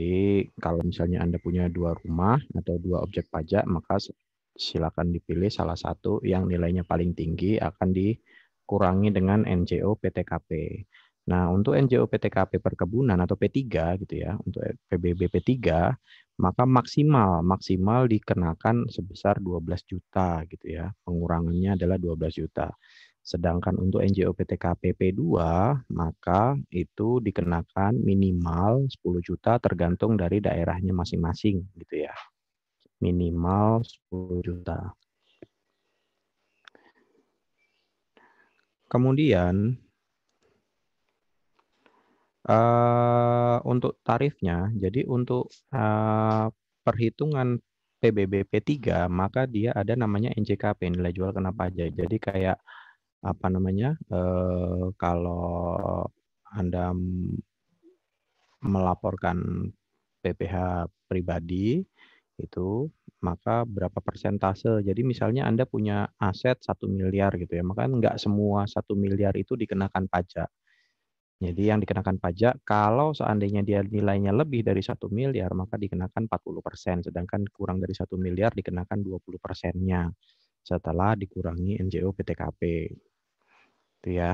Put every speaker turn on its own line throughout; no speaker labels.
Jadi kalau misalnya Anda punya dua rumah atau dua objek pajak, maka silakan dipilih salah satu yang nilainya paling tinggi akan dikurangi dengan NJO PTKP. Nah, untuk NJO PTKP perkebunan atau P3 gitu ya, untuk PBB P3, maka maksimal maksimal dikenakan sebesar 12 juta gitu ya. Pengurangannya adalah 12 juta. Sedangkan untuk NJO PTKP P2, maka itu dikenakan minimal 10 juta tergantung dari daerahnya masing-masing gitu ya. Minimal 10 juta. Kemudian uh, untuk tarifnya, jadi untuk uh, perhitungan PBB P3 maka dia ada namanya NJKP nilai jual kena pajak. Jadi kayak apa namanya eh, kalau anda melaporkan PPH pribadi itu maka berapa persentase. Jadi misalnya Anda punya aset satu miliar gitu ya, maka nggak semua satu miliar itu dikenakan pajak. Jadi yang dikenakan pajak kalau seandainya dia nilainya lebih dari satu miliar maka dikenakan 40 persen, sedangkan kurang dari satu miliar dikenakan 20 persennya setelah dikurangi NJO PTKP. Gitu ya.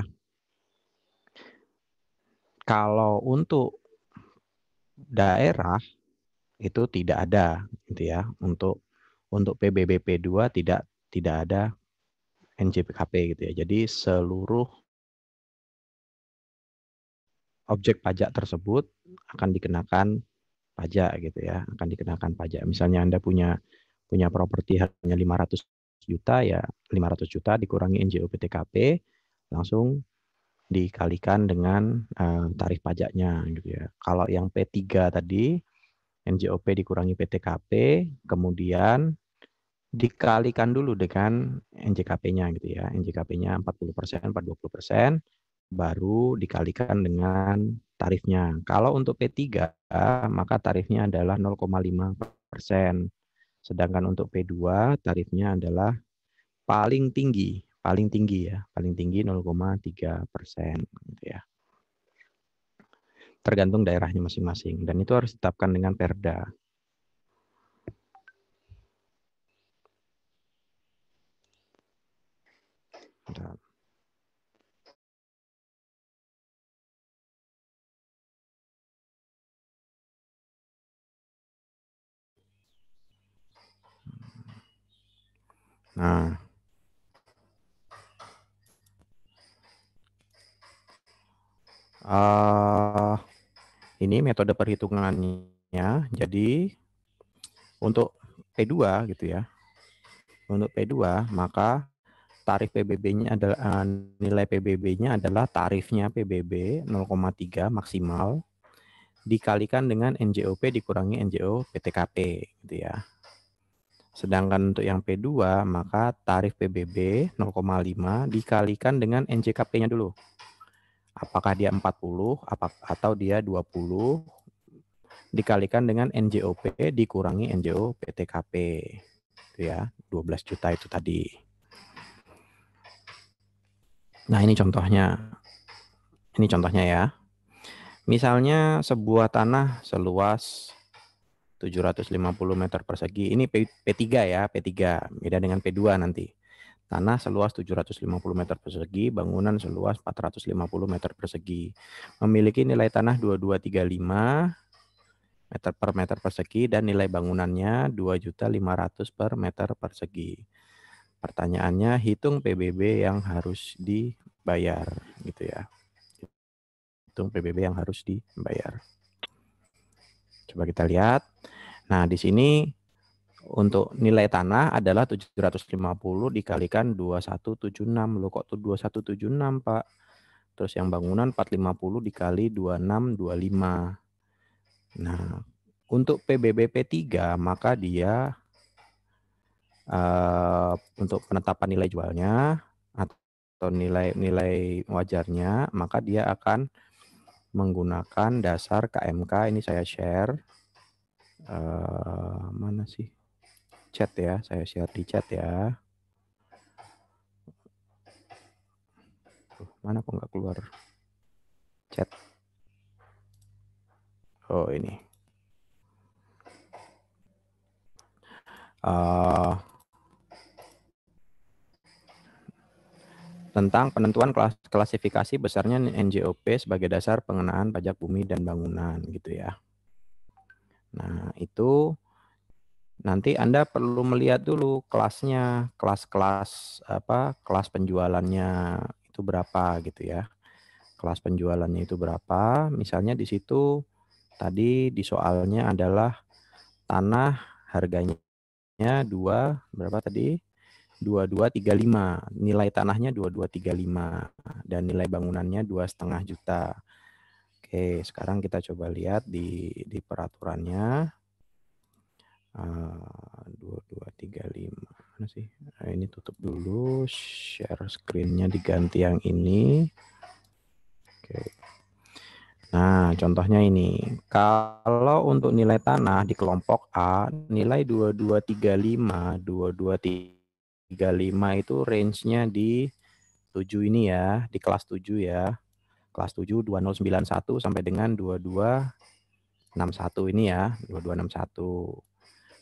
Kalau untuk daerah itu tidak ada gitu ya. Untuk untuk PBBP 2 tidak tidak ada NJPKP gitu ya. Jadi seluruh objek pajak tersebut akan dikenakan pajak gitu ya, akan dikenakan pajak. Misalnya Anda punya punya properti hanya 500 juta ya 500 juta dikurangi NJO PTKP langsung dikalikan dengan uh, tarif pajaknya gitu ya. Kalau yang P3 tadi NJOP dikurangi PTKP, kemudian dikalikan dulu dengan NJKP-nya gitu ya. NJKP-nya 40%, 20%, baru dikalikan dengan tarifnya. Kalau untuk P3, maka tarifnya adalah 0,5%. Sedangkan untuk P2, tarifnya adalah paling tinggi paling tinggi ya, paling tinggi 0,3 persen gitu ya. Tergantung daerahnya masing-masing dan itu harus ditetapkan dengan perda. Nah, Uh, ini metode perhitungannya. Jadi untuk P2 gitu ya. Untuk P2 maka tarif PBB-nya adalah uh, nilai PBB-nya adalah tarifnya PBB 0,3 maksimal dikalikan dengan NJOP dikurangi NJO PTKP gitu ya. Sedangkan untuk yang P2 maka tarif PBB 0,5 dikalikan dengan NJKP-nya dulu apakah dia 40 apa, atau dia 20 dikalikan dengan NJOP dikurangi NJO PTKP itu ya 12 juta itu tadi. Nah ini contohnya. Ini contohnya ya. Misalnya sebuah tanah seluas 750 meter persegi. Ini P, P3 ya P3 beda dengan P2 nanti Tanah seluas 750 meter persegi, bangunan seluas 450 meter persegi. Memiliki nilai tanah 2235 meter per meter persegi dan nilai bangunannya 2.500 per meter persegi. Pertanyaannya, hitung PBB yang harus dibayar gitu ya. Hitung PBB yang harus dibayar. Coba kita lihat. Nah, di sini untuk nilai tanah adalah 750 dikalikan 2176. Loh kok tuh 2176, Pak? Terus yang bangunan 450 dikali 2625. Nah, untuk PBB P3 maka dia uh, untuk penetapan nilai jualnya atau nilai nilai wajarnya, maka dia akan menggunakan dasar KMK ini saya share uh, mana sih chat ya. Saya share di chat ya. Tuh, mana kok nggak keluar chat? Oh ini. Uh, tentang penentuan klas klasifikasi besarnya NJOP sebagai dasar pengenaan pajak bumi dan bangunan gitu ya. Nah, itu nanti Anda perlu melihat dulu kelasnya, kelas-kelas apa, kelas penjualannya itu berapa gitu ya. Kelas penjualannya itu berapa? Misalnya di situ tadi di soalnya adalah tanah harganya dua berapa tadi? 2235. Nilai tanahnya 2235 dan nilai bangunannya dua setengah juta. Oke, sekarang kita coba lihat di di peraturannya. Uh, 2235 mana sih? Nah, ini tutup dulu, share screen-nya diganti yang ini. Oke. Nah, contohnya ini. Kalau untuk nilai tanah di kelompok A, nilai 2235, 2235 35 itu range-nya di 7 ini ya, di kelas 7 ya. Kelas 7 2091 sampai dengan 2261 ini ya, 2261.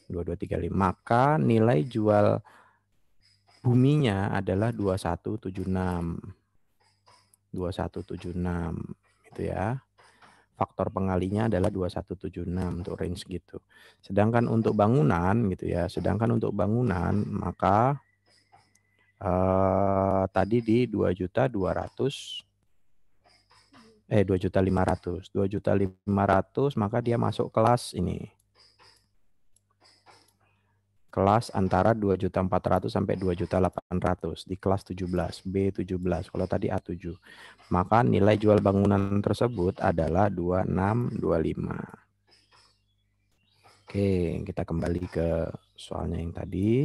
2235. Maka nilai jual buminya adalah 2176. 2176 itu ya. Faktor pengalinya adalah 2176 untuk range gitu. Sedangkan untuk bangunan gitu ya, sedangkan untuk bangunan maka uh, tadi di dua juta dua ratus eh dua juta lima ratus dua juta lima ratus maka dia masuk kelas ini kelas antara dua juta empat ratus sampai dua juta delapan ratus di kelas 17 B17 kalau tadi A7 maka nilai jual bangunan tersebut adalah 2625 Oke, kita kembali ke soalnya yang tadi.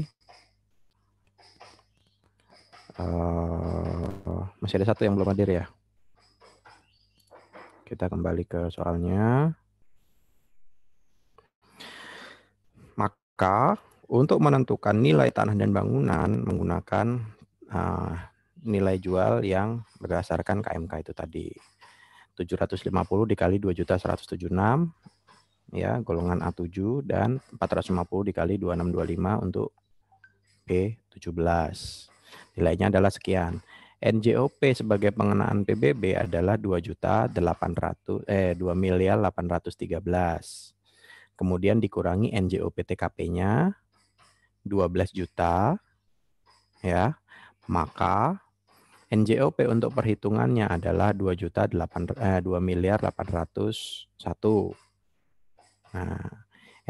Uh, masih ada satu yang belum hadir ya. Kita kembali ke soalnya. Maka untuk menentukan nilai tanah dan bangunan menggunakan uh, nilai jual yang berdasarkan KMK itu tadi. 750 dikali 2.176 ya golongan A7 dan 450 dikali 2625 untuk B17. Nilainya adalah sekian. NJOP sebagai pengenaan PBB adalah 2 juta 800 eh 2 miliar 813. Kemudian dikurangi NJOP TKP-nya 12 juta ya. Maka NJOP untuk perhitungannya adalah 2 juta 8 eh, 2 miliar 801. Nah,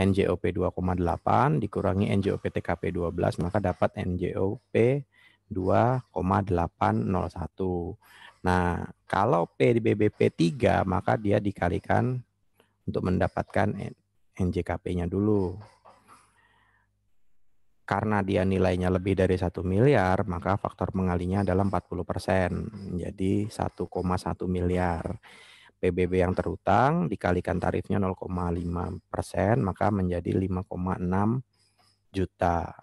NJOP 2,8 dikurangi NJOP TKP 12 maka dapat NJOP 2,801. Nah, kalau P di BBP 3, maka dia dikalikan untuk mendapatkan NJKP-nya dulu. Karena dia nilainya lebih dari 1 miliar, maka faktor pengalinya adalah 40 persen. Jadi 1,1 miliar. PBB yang terutang dikalikan tarifnya 0,5 persen, maka menjadi 5,6 juta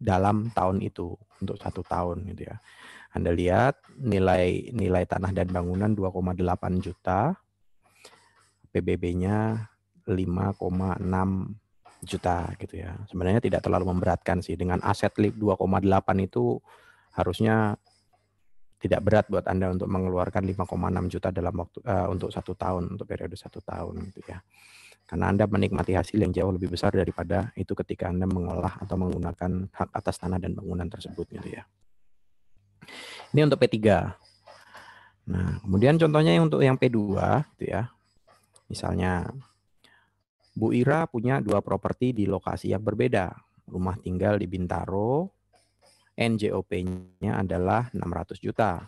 dalam tahun itu untuk satu tahun gitu ya. Anda lihat nilai nilai tanah dan bangunan 2,8 juta, PBB-nya 5,6 juta gitu ya. Sebenarnya tidak terlalu memberatkan sih dengan aset 2,8 itu harusnya tidak berat buat Anda untuk mengeluarkan 5,6 juta dalam waktu uh, untuk satu tahun untuk periode satu tahun gitu ya. Karena Anda menikmati hasil yang jauh lebih besar daripada itu ketika Anda mengolah atau menggunakan hak atas tanah dan bangunan tersebut gitu ya. Ini untuk P3. Nah, kemudian contohnya untuk yang P2 gitu ya. Misalnya Bu Ira punya dua properti di lokasi yang berbeda. Rumah tinggal di Bintaro, NJOP-nya adalah 600 juta.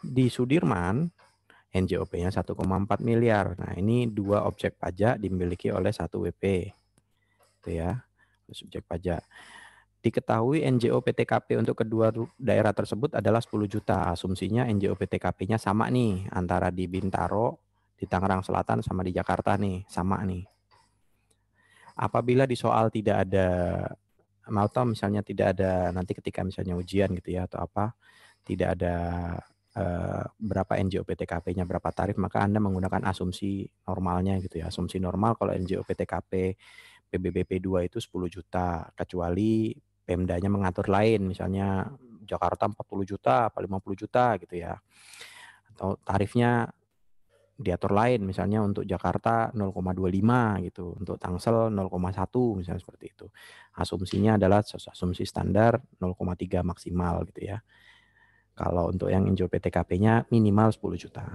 Di Sudirman, NJOP-nya 1,4 miliar. Nah, ini dua objek pajak dimiliki oleh satu WP. Itu ya, subjek pajak. Diketahui NJOP TKP untuk kedua daerah tersebut adalah 10 juta. Asumsinya NJOP TKP-nya sama nih antara di Bintaro, di Tangerang Selatan sama di Jakarta nih, sama nih. Apabila di soal tidak ada mau tahu misalnya tidak ada nanti ketika misalnya ujian gitu ya atau apa, tidak ada Eh, berapa NJO PTKP-nya, berapa tarif, maka Anda menggunakan asumsi normalnya gitu ya. Asumsi normal kalau NJO PTKP PBB P2 itu 10 juta, kecuali Pemdanya mengatur lain, misalnya Jakarta 40 juta, apa 50 juta gitu ya. Atau tarifnya diatur lain, misalnya untuk Jakarta 0,25 gitu, untuk Tangsel 0,1 misalnya seperti itu. Asumsinya adalah asumsi standar 0,3 maksimal gitu ya. Kalau untuk yang injil PTKP-nya minimal 10 juta.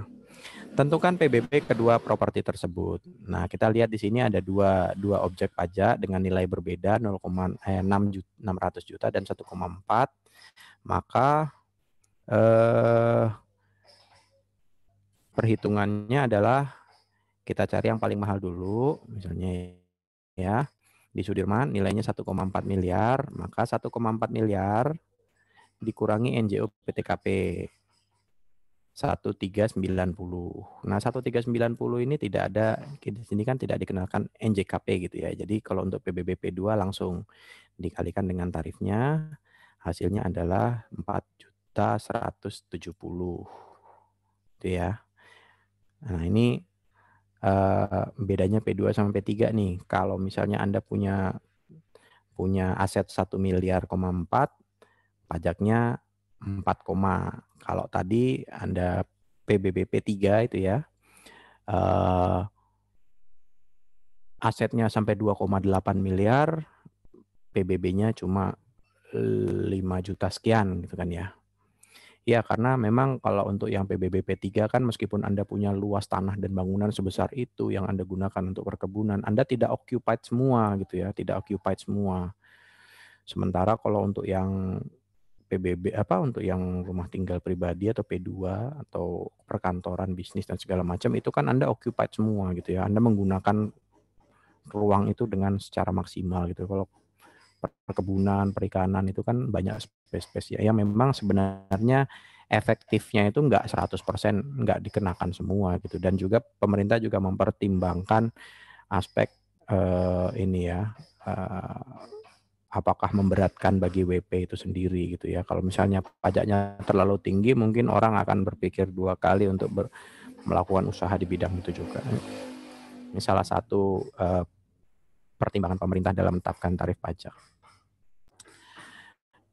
Tentukan PBB kedua properti tersebut. Nah, kita lihat di sini ada dua, dua objek pajak dengan nilai berbeda 0,6 eh, 600 juta dan 1,4. Maka eh, perhitungannya adalah kita cari yang paling mahal dulu, misalnya ya di Sudirman nilainya 1,4 miliar, maka 1,4 miliar dikurangi NJO PTKP 1390. Nah, 1390 ini tidak ada di sini kan tidak dikenalkan NJKP gitu ya. Jadi kalau untuk PBB P2 langsung dikalikan dengan tarifnya hasilnya adalah 4.170. Itu ya. Nah, ini uh, bedanya P2 sama P3 nih. Kalau misalnya Anda punya punya aset 1 miliar, 4 pajaknya 4, kalau tadi Anda PBB P3 itu ya, uh, asetnya sampai 2,8 miliar, PBB-nya cuma 5 juta sekian gitu kan ya. Ya, karena memang kalau untuk yang PBB P3 kan meskipun Anda punya luas tanah dan bangunan sebesar itu yang Anda gunakan untuk perkebunan, Anda tidak occupied semua gitu ya, tidak occupied semua. Sementara kalau untuk yang PBB apa untuk yang rumah tinggal pribadi atau P2 atau perkantoran bisnis dan segala macam itu kan Anda occupied semua gitu ya. Anda menggunakan ruang itu dengan secara maksimal gitu. Kalau perkebunan, perikanan itu kan banyak space-space ya. Ya memang sebenarnya efektifnya itu enggak 100% enggak dikenakan semua gitu dan juga pemerintah juga mempertimbangkan aspek uh, ini ya uh, apakah memberatkan bagi WP itu sendiri gitu ya. Kalau misalnya pajaknya terlalu tinggi, mungkin orang akan berpikir dua kali untuk ber, melakukan usaha di bidang itu juga. Ini salah satu uh, pertimbangan pemerintah dalam menetapkan tarif pajak.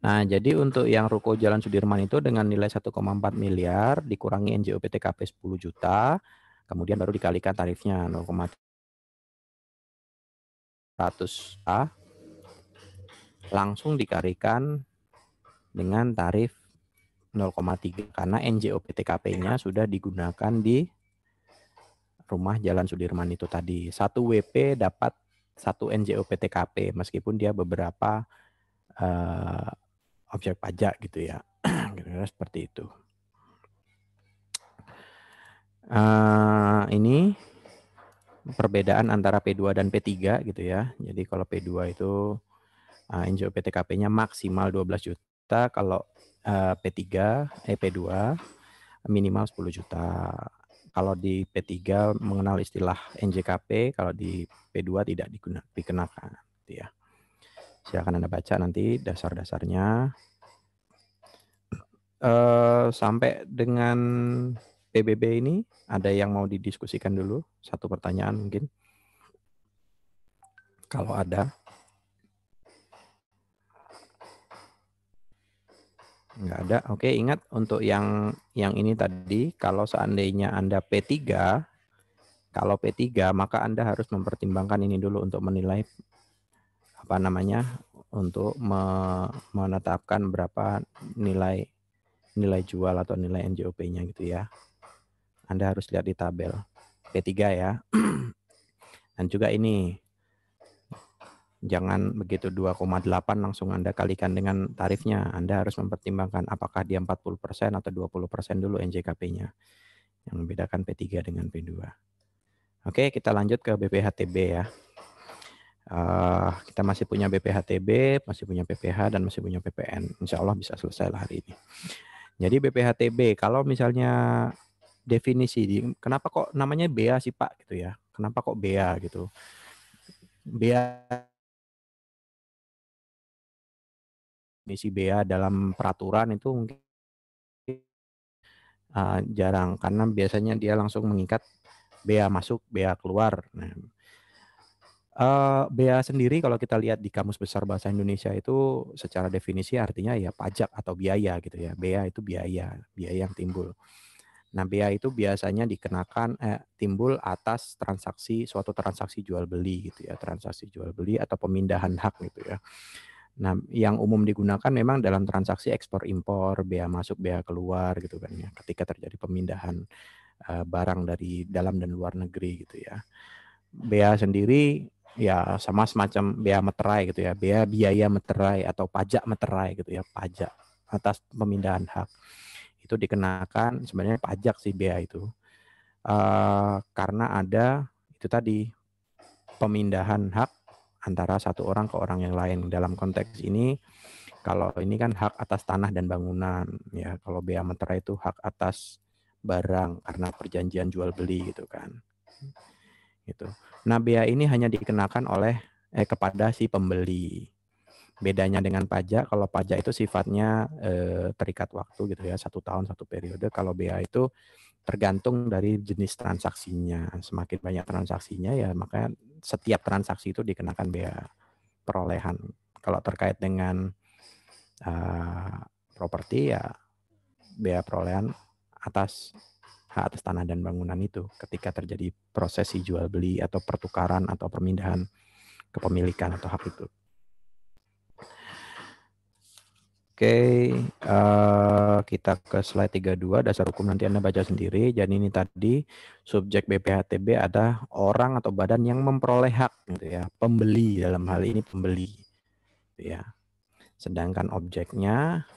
Nah, jadi untuk yang ruko Jalan Sudirman itu dengan nilai 1,4 miliar dikurangi NJOP TKP 10 juta, kemudian baru dikalikan tarifnya 0,100 A langsung dikarikan dengan tarif 0,3 karena NJO PTKP-nya sudah digunakan di rumah Jalan Sudirman itu tadi. Satu WP dapat satu NJO PTKP meskipun dia beberapa uh, objek pajak gitu ya. Kira-kira seperti itu. Uh, ini perbedaan antara P2 dan P3 gitu ya. Jadi kalau P2 itu uh, NGO PTKP-nya maksimal 12 juta, kalau uh, P3, eh, P2 minimal 10 juta. Kalau di P3 mengenal istilah NJKP, kalau di P2 tidak dikenakan. Gitu ya. Silakan Anda baca nanti dasar-dasarnya. Uh, sampai dengan PBB ini, ada yang mau didiskusikan dulu? Satu pertanyaan mungkin. Kalau ada. Enggak ada. Oke, ingat untuk yang yang ini tadi, kalau seandainya Anda P3, kalau P3 maka Anda harus mempertimbangkan ini dulu untuk menilai apa namanya untuk me, menetapkan berapa nilai nilai jual atau nilai NJOP-nya gitu ya. Anda harus lihat di tabel P3 ya. Dan juga ini Jangan begitu 2,8 langsung Anda kalikan dengan tarifnya. Anda harus mempertimbangkan apakah dia 40% atau 20% dulu NJKP-nya. Yang membedakan P3 dengan P2. Oke, kita lanjut ke BPHTB ya. Uh, kita masih punya BPHTB, masih punya PPH, dan masih punya PPN. Insya Allah bisa selesai hari ini. Jadi BPHTB, kalau misalnya definisi, kenapa kok namanya BEA sih Pak gitu ya? Kenapa kok BEA gitu? BEA misi BEA dalam peraturan itu mungkin uh, jarang karena biasanya dia langsung mengikat BEA masuk, BEA keluar. Nah, Uh, bea sendiri kalau kita lihat di Kamus Besar Bahasa Indonesia itu secara definisi artinya ya pajak atau biaya gitu ya. Bea itu biaya, biaya yang timbul. Nah, bea itu biasanya dikenakan eh, timbul atas transaksi suatu transaksi jual beli gitu ya, transaksi jual beli atau pemindahan hak gitu ya. Nah, yang umum digunakan memang dalam transaksi ekspor impor, bea masuk, bea keluar gitu kan ya. Ketika terjadi pemindahan uh, barang dari dalam dan luar negeri gitu ya. Bea sendiri ya sama semacam bea meterai gitu ya, bea biaya meterai atau pajak meterai gitu ya, pajak atas pemindahan hak. Itu dikenakan sebenarnya pajak sih bea itu. Uh, karena ada itu tadi pemindahan hak antara satu orang ke orang yang lain. Dalam konteks ini kalau ini kan hak atas tanah dan bangunan ya. Kalau bea meterai itu hak atas barang karena perjanjian jual beli gitu kan. Gitu. Nah, bea ini hanya dikenakan oleh eh, kepada si pembeli. Bedanya dengan pajak, kalau pajak itu sifatnya eh, terikat waktu gitu ya, satu tahun satu periode. Kalau bea itu tergantung dari jenis transaksinya. Semakin banyak transaksinya ya maka setiap transaksi itu dikenakan bea perolehan. Kalau terkait dengan uh, properti ya bea perolehan atas hak atas tanah dan bangunan itu ketika terjadi prosesi jual beli atau pertukaran atau pemindahan kepemilikan atau hak itu. Oke, uh, kita ke slide 32, dasar hukum nanti Anda baca sendiri. Jadi ini tadi subjek BPHTB ada orang atau badan yang memperoleh hak gitu ya, pembeli dalam hal ini pembeli. Gitu ya. Sedangkan objeknya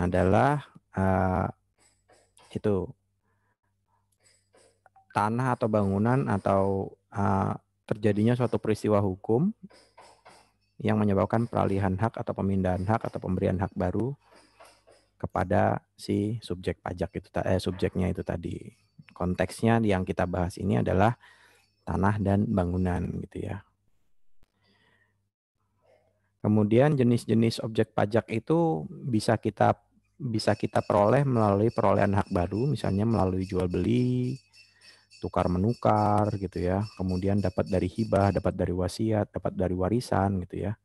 adalah uh, itu tanah atau bangunan atau uh, terjadinya suatu peristiwa hukum yang menyebabkan peralihan hak atau pemindahan hak atau pemberian hak baru kepada si subjek pajak itu eh, subjeknya itu tadi. Konteksnya yang kita bahas ini adalah tanah dan bangunan gitu ya. Kemudian jenis-jenis objek pajak itu bisa kita bisa kita peroleh melalui perolehan hak baru, misalnya melalui jual beli, tukar menukar gitu ya. Kemudian dapat dari hibah, dapat dari wasiat, dapat dari warisan gitu ya.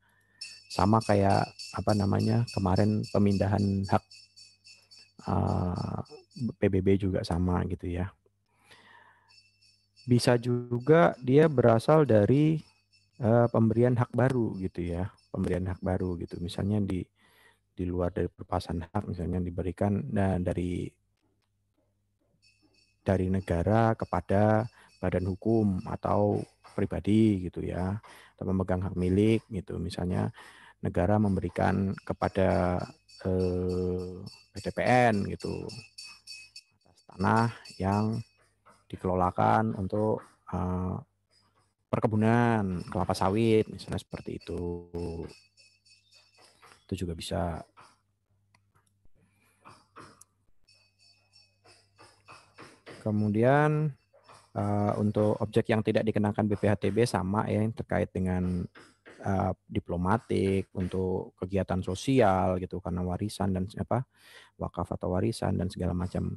Sama kayak apa namanya kemarin pemindahan hak uh, eh, PBB juga sama gitu ya. Bisa juga dia berasal dari uh, pemberian hak baru gitu ya, pemberian hak baru gitu. Misalnya di di luar dari perpasan hak misalnya diberikan nah, dari dari negara kepada badan hukum atau pribadi gitu ya atau memegang hak milik gitu. Misalnya negara memberikan kepada eh, PTPN gitu atas tanah yang dikelolakan untuk eh, perkebunan kelapa sawit misalnya seperti itu. Itu juga bisa Kemudian uh, untuk objek yang tidak dikenakan BPHTB sama ya yang terkait dengan uh, diplomatik untuk kegiatan sosial gitu karena warisan dan apa wakaf atau warisan dan segala macam.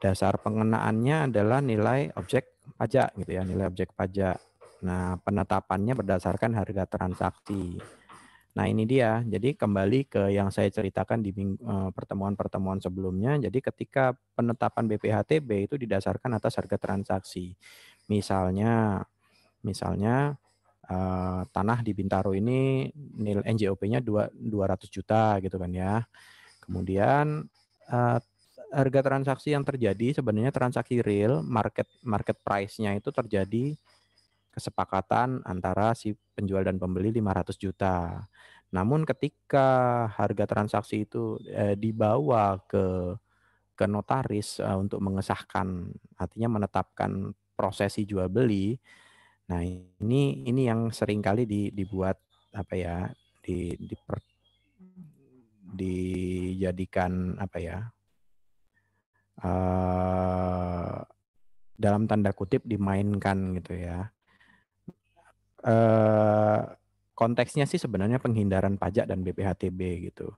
Dasar pengenaannya adalah nilai objek pajak gitu ya, nilai objek pajak. Nah, penetapannya berdasarkan harga transaksi. Nah ini dia, jadi kembali ke yang saya ceritakan di eh, pertemuan-pertemuan sebelumnya, jadi ketika penetapan BPHTB itu didasarkan atas harga transaksi. Misalnya, misalnya uh, tanah di Bintaro ini nilai NJOP-nya 200 juta gitu kan ya. Kemudian uh, harga transaksi yang terjadi sebenarnya transaksi real, market market price-nya itu terjadi kesepakatan antara si penjual dan pembeli 500 juta. Namun ketika harga transaksi itu eh, dibawa ke ke notaris eh, untuk mengesahkan, artinya menetapkan prosesi jual beli. Nah, ini ini yang sering kali di, dibuat apa ya, di, di per, dijadikan apa ya? Uh, dalam tanda kutip dimainkan gitu ya uh, konteksnya sih sebenarnya penghindaran pajak dan BPHTB gitu.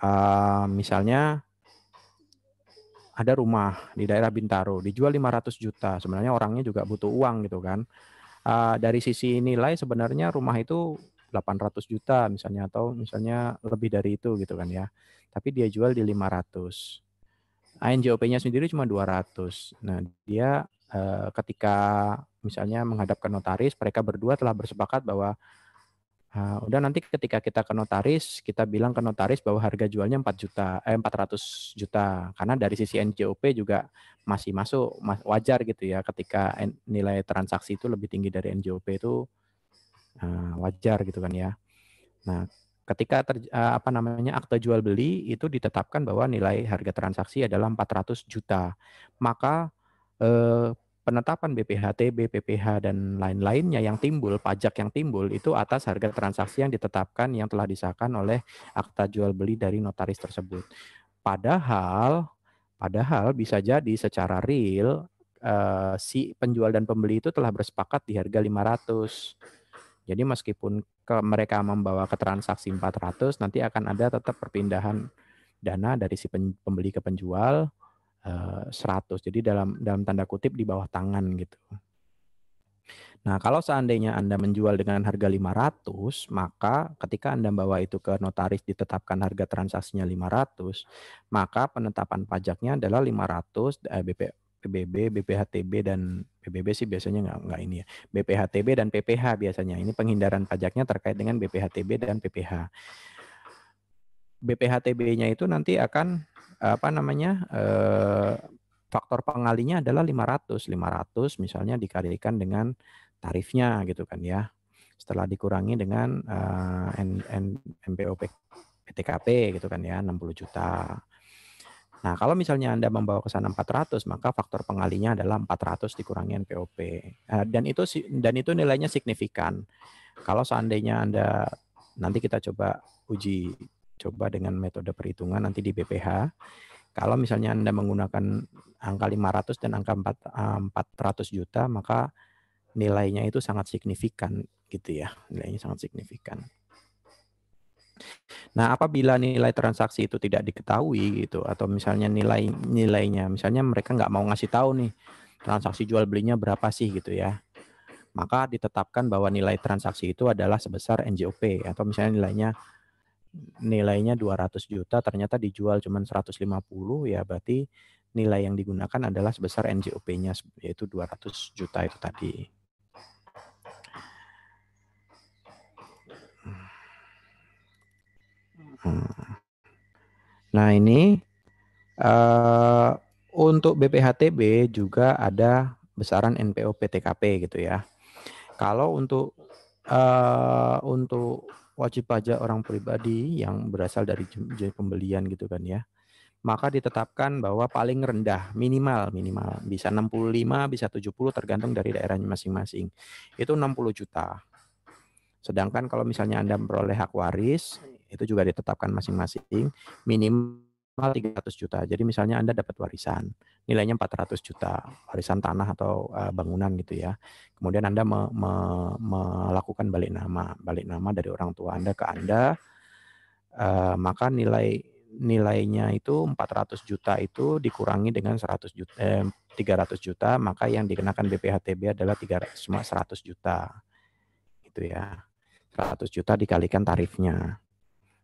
Uh, misalnya ada rumah di daerah Bintaro dijual 500 juta. Sebenarnya orangnya juga butuh uang gitu kan. Uh, dari sisi nilai sebenarnya rumah itu 800 juta misalnya atau misalnya lebih dari itu gitu kan ya. Tapi dia jual di 500. ANJOP-nya sendiri cuma 200. Nah, dia ketika misalnya menghadap ke notaris, mereka berdua telah bersepakat bahwa Uh, udah nanti ketika kita ke notaris, kita bilang ke notaris bahwa harga jualnya 4 juta, eh 400 juta. Karena dari sisi NJOP juga masih masuk wajar gitu ya ketika nilai transaksi itu lebih tinggi dari NJOP itu uh, wajar gitu kan ya. Nah, ketika ter, uh, apa namanya akte jual beli itu ditetapkan bahwa nilai harga transaksi adalah 400 juta. Maka uh, penetapan BPHTB, PPH dan lain-lainnya yang timbul, pajak yang timbul itu atas harga transaksi yang ditetapkan yang telah disahkan oleh akta jual beli dari notaris tersebut. Padahal padahal bisa jadi secara real uh, si penjual dan pembeli itu telah bersepakat di harga 500. Jadi meskipun ke, mereka membawa ke transaksi 400 nanti akan ada tetap perpindahan dana dari si pembeli ke penjual 100. Eh, Jadi dalam dalam tanda kutip di bawah tangan gitu. Nah, kalau seandainya Anda menjual dengan harga 500, maka ketika Anda bawa itu ke notaris ditetapkan harga transaksinya 500, maka penetapan pajaknya adalah 500 eh, BP, PBB, BPHTB dan PBB sih biasanya nggak nggak ini ya. BPHTB dan PPH biasanya. Ini penghindaran pajaknya terkait dengan BPHTB dan PPH. BPHTB-nya itu nanti akan apa namanya eh, faktor pengalinya adalah 500 500 misalnya dikalikan dengan tarifnya gitu kan ya setelah dikurangi dengan uh, N, N, MPO PTKP gitu kan ya 60 juta Nah, kalau misalnya Anda membawa ke sana 400, maka faktor pengalinya adalah 400 dikurangi NPOP. Uh, dan itu dan itu nilainya signifikan. Kalau seandainya Anda nanti kita coba uji coba dengan metode perhitungan nanti di BPH. Kalau misalnya Anda menggunakan angka 500 dan angka 4, 400 eh, juta, maka nilainya itu sangat signifikan gitu ya. Nilainya sangat signifikan. Nah, apabila nilai transaksi itu tidak diketahui gitu atau misalnya nilai nilainya, misalnya mereka nggak mau ngasih tahu nih transaksi jual belinya berapa sih gitu ya. Maka ditetapkan bahwa nilai transaksi itu adalah sebesar NJOP atau misalnya nilainya nilainya 200 juta ternyata dijual cuma 150 ya berarti nilai yang digunakan adalah sebesar NJOP-nya yaitu 200 juta itu tadi. Hmm. Nah ini uh, untuk BPHTB juga ada besaran NPO PTKP gitu ya. Kalau untuk uh, untuk wajib pajak orang pribadi yang berasal dari pembelian gitu kan ya. Maka ditetapkan bahwa paling rendah minimal minimal bisa 65 bisa 70 tergantung dari daerahnya masing-masing. Itu 60 juta. Sedangkan kalau misalnya Anda memperoleh hak waris itu juga ditetapkan masing-masing minimal 300 juta. Jadi misalnya Anda dapat warisan, nilainya 400 juta, warisan tanah atau uh, bangunan gitu ya. Kemudian Anda me, me, melakukan balik nama, balik nama dari orang tua Anda ke Anda, uh, maka nilai nilainya itu 400 juta itu dikurangi dengan 100 juta, eh, 300 juta, maka yang dikenakan BPHTB adalah 300, 100 juta. Gitu ya. 100 juta dikalikan tarifnya.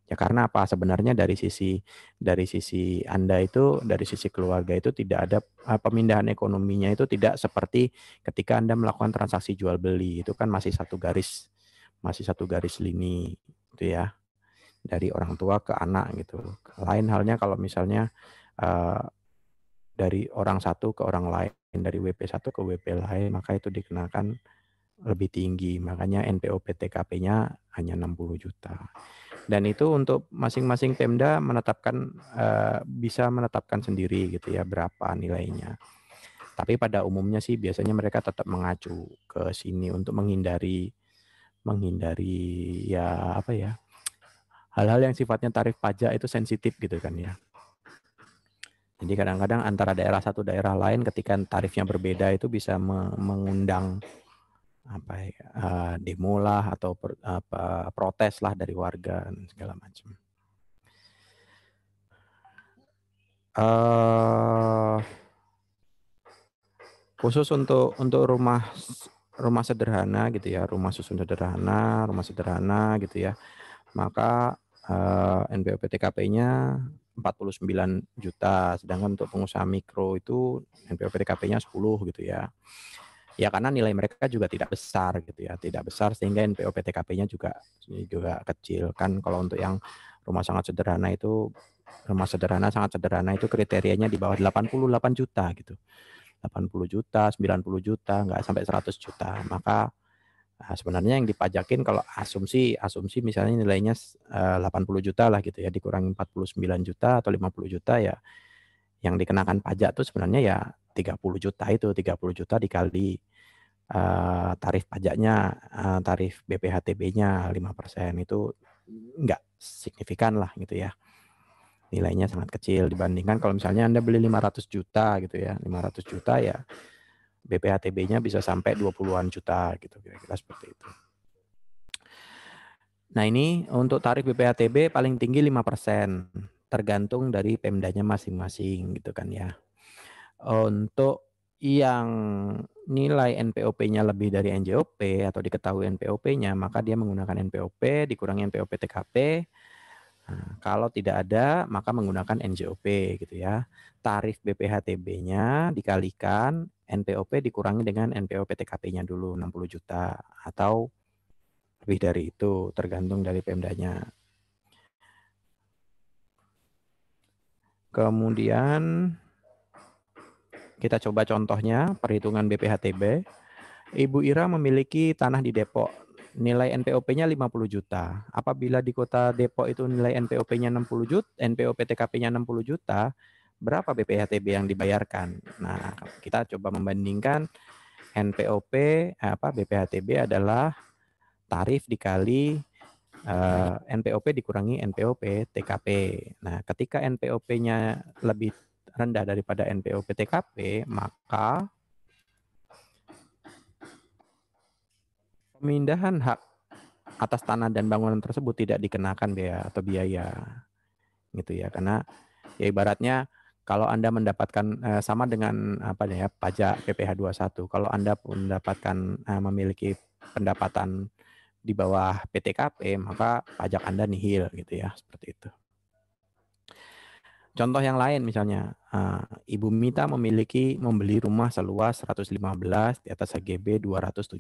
Ya karena apa? Sebenarnya dari sisi dari sisi Anda itu dari sisi keluarga itu tidak ada uh, pemindahan ekonominya itu tidak seperti ketika Anda melakukan transaksi jual beli. Itu kan masih satu garis masih satu garis lini gitu ya. Dari orang tua ke anak gitu. Lain halnya kalau misalnya uh, dari orang satu ke orang lain, dari WP1 ke WP lain, maka itu dikenakan lebih tinggi. Makanya NPO PTKP-nya hanya 60 juta. Dan itu untuk masing-masing Pemda menetapkan uh, bisa menetapkan sendiri gitu ya berapa nilainya. Tapi pada umumnya sih biasanya mereka tetap mengacu ke sini untuk menghindari menghindari ya apa ya hal-hal yang sifatnya tarif pajak itu sensitif gitu kan ya. Jadi kadang-kadang antara daerah satu daerah lain ketika tarifnya berbeda itu bisa mengundang apa uh, demo lah atau per, apa protes lah dari warga dan segala macam. uh, khusus untuk untuk rumah rumah sederhana gitu ya, rumah susun sederhana, rumah sederhana gitu ya. Maka uh, NPOP TKP-nya 49 juta, sedangkan untuk pengusaha mikro itu NPOP TKP-nya 10 gitu ya. Ya karena nilai mereka juga tidak besar gitu ya, tidak besar sehingga NPOP TKP-nya juga juga kecil kan kalau untuk yang rumah sangat sederhana itu rumah sederhana sangat sederhana itu kriterianya di bawah 88 juta gitu. 80 juta, 90 juta, nggak sampai 100 juta. Maka Nah, sebenarnya yang dipajakin kalau asumsi asumsi misalnya nilainya uh, eh, 80 juta lah gitu ya dikurangi 49 juta atau 50 juta ya yang dikenakan pajak tuh sebenarnya ya 30 juta itu 30 juta dikali uh, tarif pajaknya uh, tarif BPHTB-nya 5% itu enggak signifikan lah gitu ya nilainya sangat kecil dibandingkan kalau misalnya Anda beli 500 juta gitu ya 500 juta ya BPHTB-nya bisa sampai 20-an juta gitu kira-kira seperti itu. Nah, ini untuk tarif BPHTB paling tinggi 5%, tergantung dari Pemdanya masing-masing gitu kan ya. Untuk yang nilai NPOP-nya lebih dari NJOP atau diketahui NPOP-nya, maka dia menggunakan NPOP dikurangi NPOP TKP. Nah, kalau tidak ada, maka menggunakan NJOP gitu ya. Tarif BPHTB-nya dikalikan NPOP dikurangi dengan NPOP TKP-nya dulu 60 juta atau lebih dari itu tergantung dari Pemdanya. Kemudian kita coba contohnya perhitungan BPHTB. Ibu Ira memiliki tanah di Depok. Nilai NPOP-nya 50 juta. Apabila di kota Depok itu nilai NPOP-nya 60 juta, NPOP TKP-nya 60 juta, berapa BPHTB yang dibayarkan. Nah, kita coba membandingkan NPOP apa BPHTB adalah tarif dikali uh, eh, NPOP dikurangi NPOP TKP. Nah, ketika NPOP-nya lebih rendah daripada NPOP TKP, maka pemindahan hak atas tanah dan bangunan tersebut tidak dikenakan biaya atau biaya gitu ya karena ya ibaratnya kalau Anda mendapatkan uh, sama dengan apa ya pajak PPh 21, kalau Anda mendapatkan uh, memiliki pendapatan di bawah PTKP, maka pajak Anda nihil gitu ya, seperti itu. Contoh yang lain misalnya, uh, Ibu Mita memiliki membeli rumah seluas 115 di atas HGB 276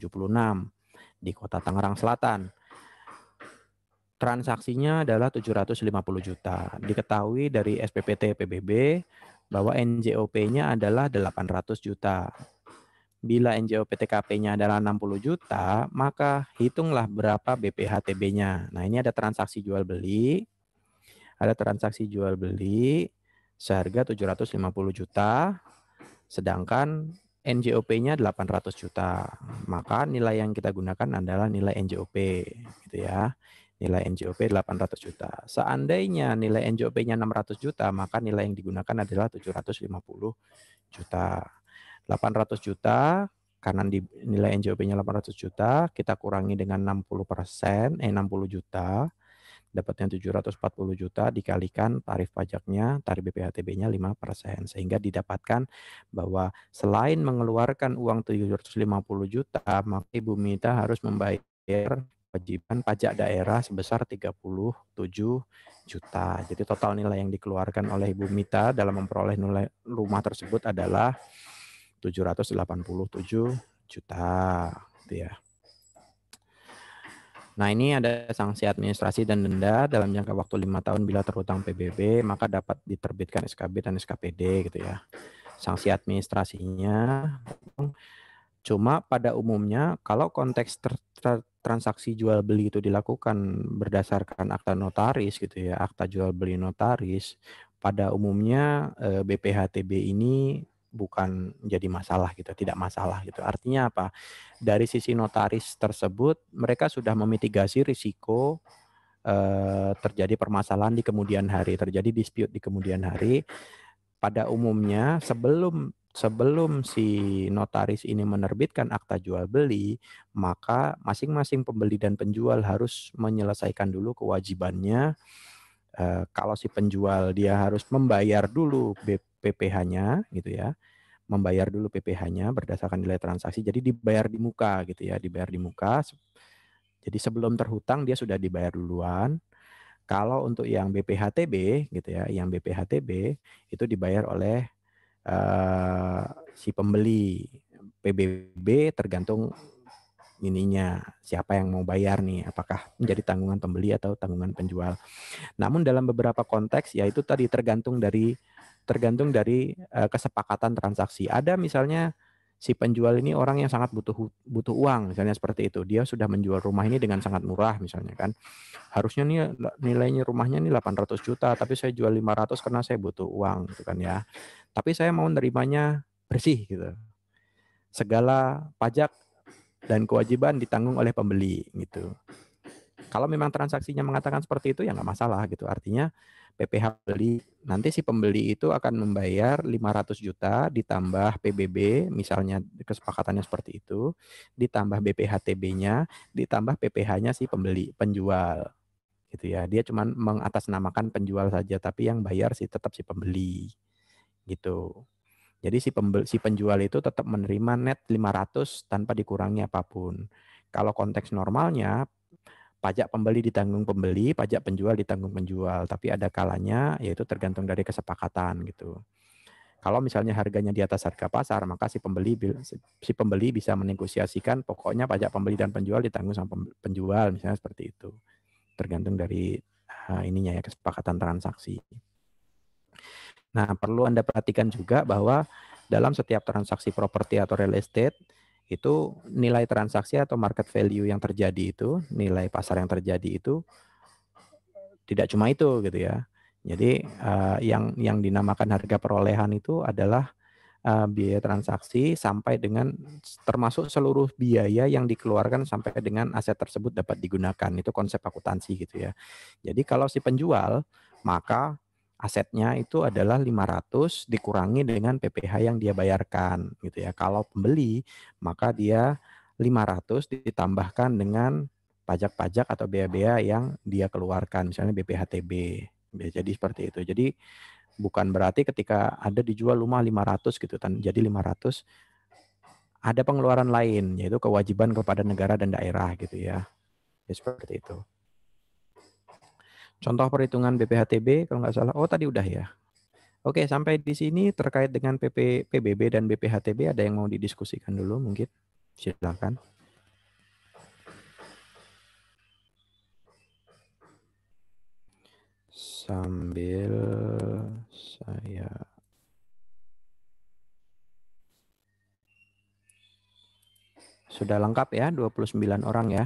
di Kota Tangerang Selatan transaksinya adalah 750 juta. Diketahui dari SPPT PBB bahwa NJOP-nya adalah 800 juta. Bila NJOP TKP-nya adalah 60 juta, maka hitunglah berapa BPHTB-nya. Nah, ini ada transaksi jual beli. Ada transaksi jual beli seharga 750 juta, sedangkan NJOP-nya 800 juta. Maka nilai yang kita gunakan adalah nilai NJOP gitu ya nilai NJOP 800 juta. Seandainya nilai NJOP-nya 600 juta, maka nilai yang digunakan adalah 750 juta. 800 juta karena di nilai NJOP-nya 800 juta, kita kurangi dengan 60 persen, eh 60 juta, dapatnya 740 juta dikalikan tarif pajaknya, tarif BPHTB-nya 5 persen. Sehingga didapatkan bahwa selain mengeluarkan uang 750 juta, maka Ibu Mita harus membayar kewajiban pajak daerah sebesar 37 juta. Jadi total nilai yang dikeluarkan oleh Ibu Mita dalam memperoleh nilai rumah tersebut adalah 787 juta. Gitu ya. Nah ini ada sanksi administrasi dan denda dalam jangka waktu lima tahun bila terhutang PBB maka dapat diterbitkan SKB dan SKPD gitu ya. Sanksi administrasinya cuma pada umumnya kalau konteks ter, ter, transaksi jual beli itu dilakukan berdasarkan akta notaris gitu ya, akta jual beli notaris, pada umumnya eh, BPHTB ini bukan jadi masalah gitu, tidak masalah gitu. Artinya apa? Dari sisi notaris tersebut mereka sudah memitigasi risiko eh, terjadi permasalahan di kemudian hari, terjadi dispute di kemudian hari. Pada umumnya sebelum sebelum si notaris ini menerbitkan akta jual beli, maka masing-masing pembeli dan penjual harus menyelesaikan dulu kewajibannya kalau si penjual dia harus membayar dulu PPh-nya gitu ya. Membayar dulu PPh-nya berdasarkan nilai transaksi jadi dibayar di muka gitu ya dibayar di muka. Jadi sebelum terhutang dia sudah dibayar duluan. Kalau untuk yang BPHTB gitu ya yang BPHTB itu dibayar oleh uh, si pembeli. PBB tergantung ininya siapa yang mau bayar nih apakah menjadi tanggungan pembeli atau tanggungan penjual. Namun dalam beberapa konteks ya itu tadi tergantung dari tergantung dari uh, kesepakatan transaksi. Ada misalnya si penjual ini orang yang sangat butuh butuh uang misalnya seperti itu. Dia sudah menjual rumah ini dengan sangat murah misalnya kan. Harusnya nih nilainya rumahnya ini 800 juta tapi saya jual 500 karena saya butuh uang gitu kan ya. Tapi saya mau nerimanya bersih gitu. Segala pajak dan kewajiban ditanggung oleh pembeli gitu. Kalau memang transaksinya mengatakan seperti itu ya nggak masalah gitu. Artinya PPh beli nanti si pembeli itu akan membayar 500 juta ditambah PBB misalnya kesepakatannya seperti itu, ditambah BPHTB-nya, ditambah PPh-nya si pembeli penjual gitu ya. Dia cuma mengatasnamakan penjual saja tapi yang bayar sih tetap si pembeli gitu. Jadi si, pembel, si penjual itu tetap menerima net 500 tanpa dikurangi apa pun. Kalau konteks normalnya pajak pembeli ditanggung pembeli, pajak penjual ditanggung penjual, tapi ada kalanya yaitu tergantung dari kesepakatan gitu. Kalau misalnya harganya di atas harga pasar, maka si pembeli si pembeli bisa menegosiasikan pokoknya pajak pembeli dan penjual ditanggung sama penjual misalnya seperti itu. Tergantung dari uh, ininya ya kesepakatan transaksi. Nah, perlu Anda perhatikan juga bahwa dalam setiap transaksi properti atau real estate itu nilai transaksi atau market value yang terjadi itu, nilai pasar yang terjadi itu tidak cuma itu gitu ya. Jadi uh, yang yang dinamakan harga perolehan itu adalah uh, biaya transaksi sampai dengan termasuk seluruh biaya yang dikeluarkan sampai dengan aset tersebut dapat digunakan. Itu konsep akuntansi gitu ya. Jadi kalau si penjual maka asetnya itu adalah 500 dikurangi dengan PPh yang dia bayarkan gitu ya. Kalau pembeli maka dia 500 ditambahkan dengan pajak-pajak atau biaya-biaya yang dia keluarkan misalnya BPHTB. Jadi seperti itu. Jadi bukan berarti ketika ada dijual rumah 500 gitu kan. Jadi 500 ada pengeluaran lain yaitu kewajiban kepada negara dan daerah gitu ya. Ya seperti itu. Contoh perhitungan BPHTB kalau nggak salah. Oh tadi udah ya. Oke, sampai di sini terkait dengan PP, PBB dan BPHTB ada yang mau didiskusikan dulu mungkin? Silakan. Sambil saya Sudah lengkap ya 29 orang ya.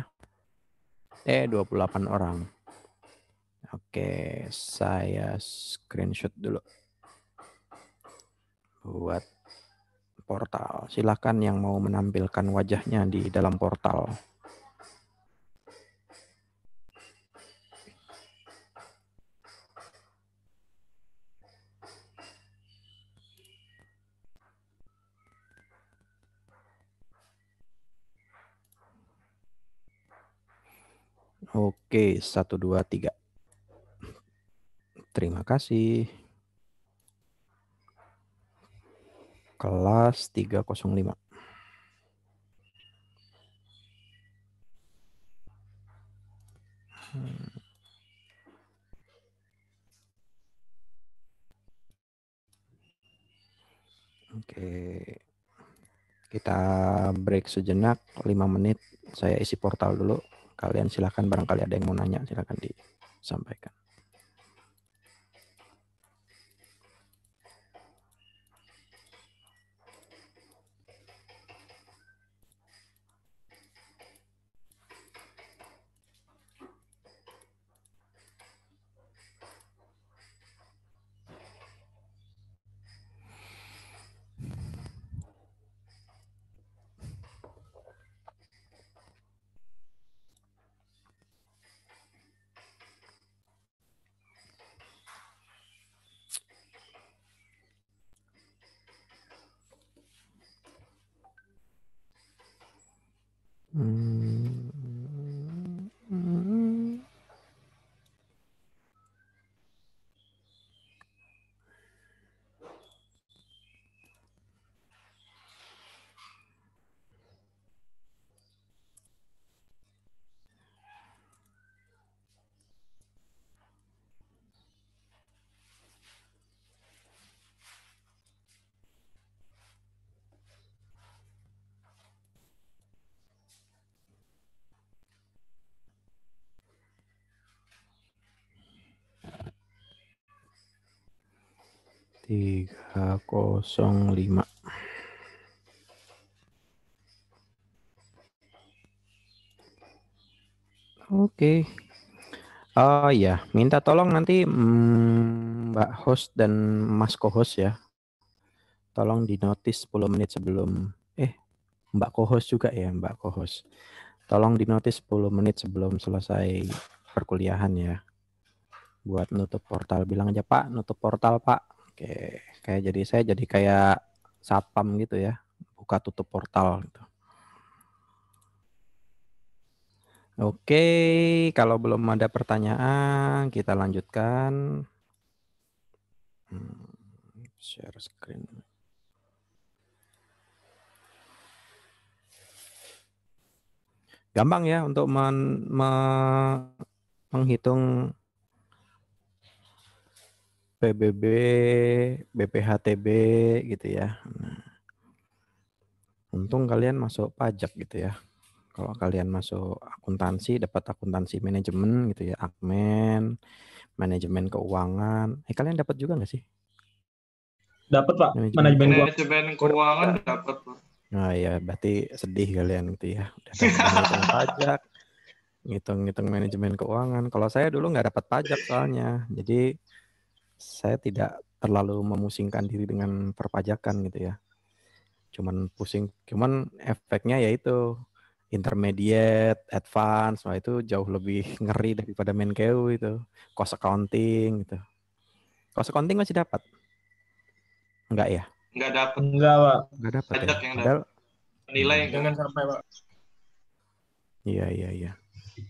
Eh 28 orang. Oke, saya screenshot dulu. Buat portal. Silakan yang mau menampilkan wajahnya di dalam portal. Oke, satu dua tiga. Terima kasih. Kelas 305. Hmm. Oke. Kita break sejenak 5 menit. Saya isi portal dulu. Kalian silakan barangkali ada yang mau nanya silakan disampaikan. 305. Oke. Oh iya, minta tolong nanti mm, Mbak host dan Mas co-host ya. Tolong di notice 10 menit sebelum eh Mbak co-host juga ya, Mbak co-host. Tolong di notice 10 menit sebelum selesai perkuliahan ya. Buat nutup portal bilang aja Pak, nutup portal Pak. Oke, kayak jadi saya jadi kayak satpam gitu ya. Buka tutup portal gitu. Oke, kalau belum ada pertanyaan, kita lanjutkan. Hmm, share screen. Gampang ya untuk men, me, menghitung PBB, BPHTB gitu ya. Nah, untung kalian masuk pajak gitu ya. Kalau kalian masuk akuntansi, dapat akuntansi manajemen gitu ya, akmen, manajemen keuangan. Eh kalian dapat juga nggak sih?
Dapat pak,
Manajemen,
manajemen keuangan.
manajemen keuangan dapat Pak.
Nah ya, berarti sedih kalian gitu ya. Udah dapat pajak, ngitung-ngitung manajemen keuangan. Kalau saya dulu nggak dapat pajak soalnya, jadi saya tidak terlalu memusingkan diri dengan perpajakan gitu ya. Cuman pusing, cuman efeknya yaitu intermediate, advance, wah itu jauh lebih ngeri daripada Menkeu itu. Cost accounting gitu. Cost accounting masih dapat? Enggak ya?
Nggak dapat
Enggak pak,
Enggak dapat ya.
Yang
Padahal
nilai yang
jangan sampai pak.
iya iya iya.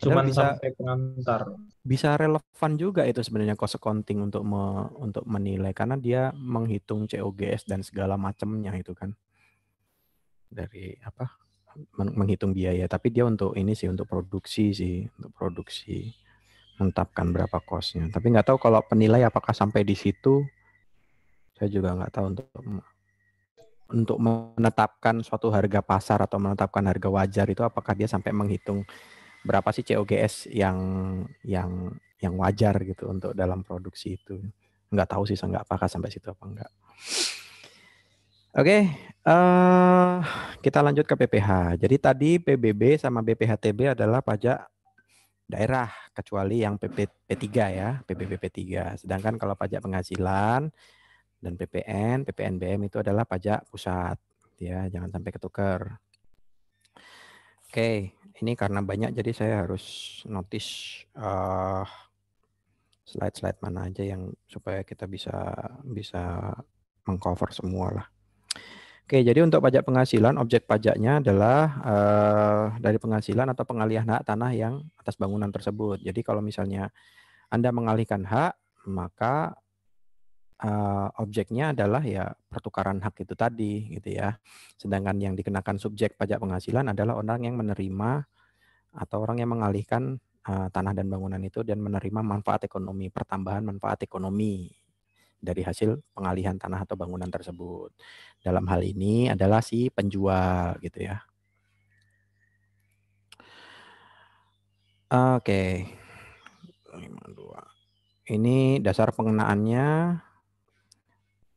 Cuman
bisa-
sampai pengantar.
Bisa relevan juga itu sebenarnya cost accounting untuk me- untuk menilai karena dia menghitung COGS dan segala macamnya itu kan. Dari apa? men- menghitung biaya, tapi dia untuk ini sih untuk produksi sih, untuk produksi menetapkan berapa kosnya. Tapi nggak tahu kalau penilai apakah sampai di situ. Saya juga nggak tahu untuk untuk menetapkan suatu harga pasar atau menetapkan harga wajar itu apakah dia sampai menghitung berapa sih COGS yang yang yang wajar gitu untuk dalam produksi itu. Nggak tahu sih nggak apakah sampai situ apa enggak. Oke, eh kita lanjut ke PPH. Jadi tadi PBB sama BPHTB adalah pajak daerah kecuali yang PP P3 ya, PBB P3. Sedangkan kalau pajak penghasilan dan PPN, PPNBM itu adalah pajak pusat. Ya, jangan sampai ketukar. Oke, ini karena banyak jadi saya harus notice eh, slide-slide mana aja yang supaya kita bisa bisa mengcover semua lah. Oke, jadi untuk pajak penghasilan, objek pajaknya adalah eh, dari penghasilan atau pengalihan hak tanah yang atas bangunan tersebut. Jadi kalau misalnya Anda mengalihkan hak, maka eh, objeknya adalah ya pertukaran hak itu tadi, gitu ya. Sedangkan yang dikenakan subjek pajak penghasilan adalah orang yang menerima atau orang yang mengalihkan eh, tanah dan bangunan itu dan menerima manfaat ekonomi, pertambahan manfaat ekonomi dari hasil pengalihan tanah atau bangunan tersebut. Dalam hal ini adalah si penjual gitu ya. Oke. 52. Ini dasar pengenaannya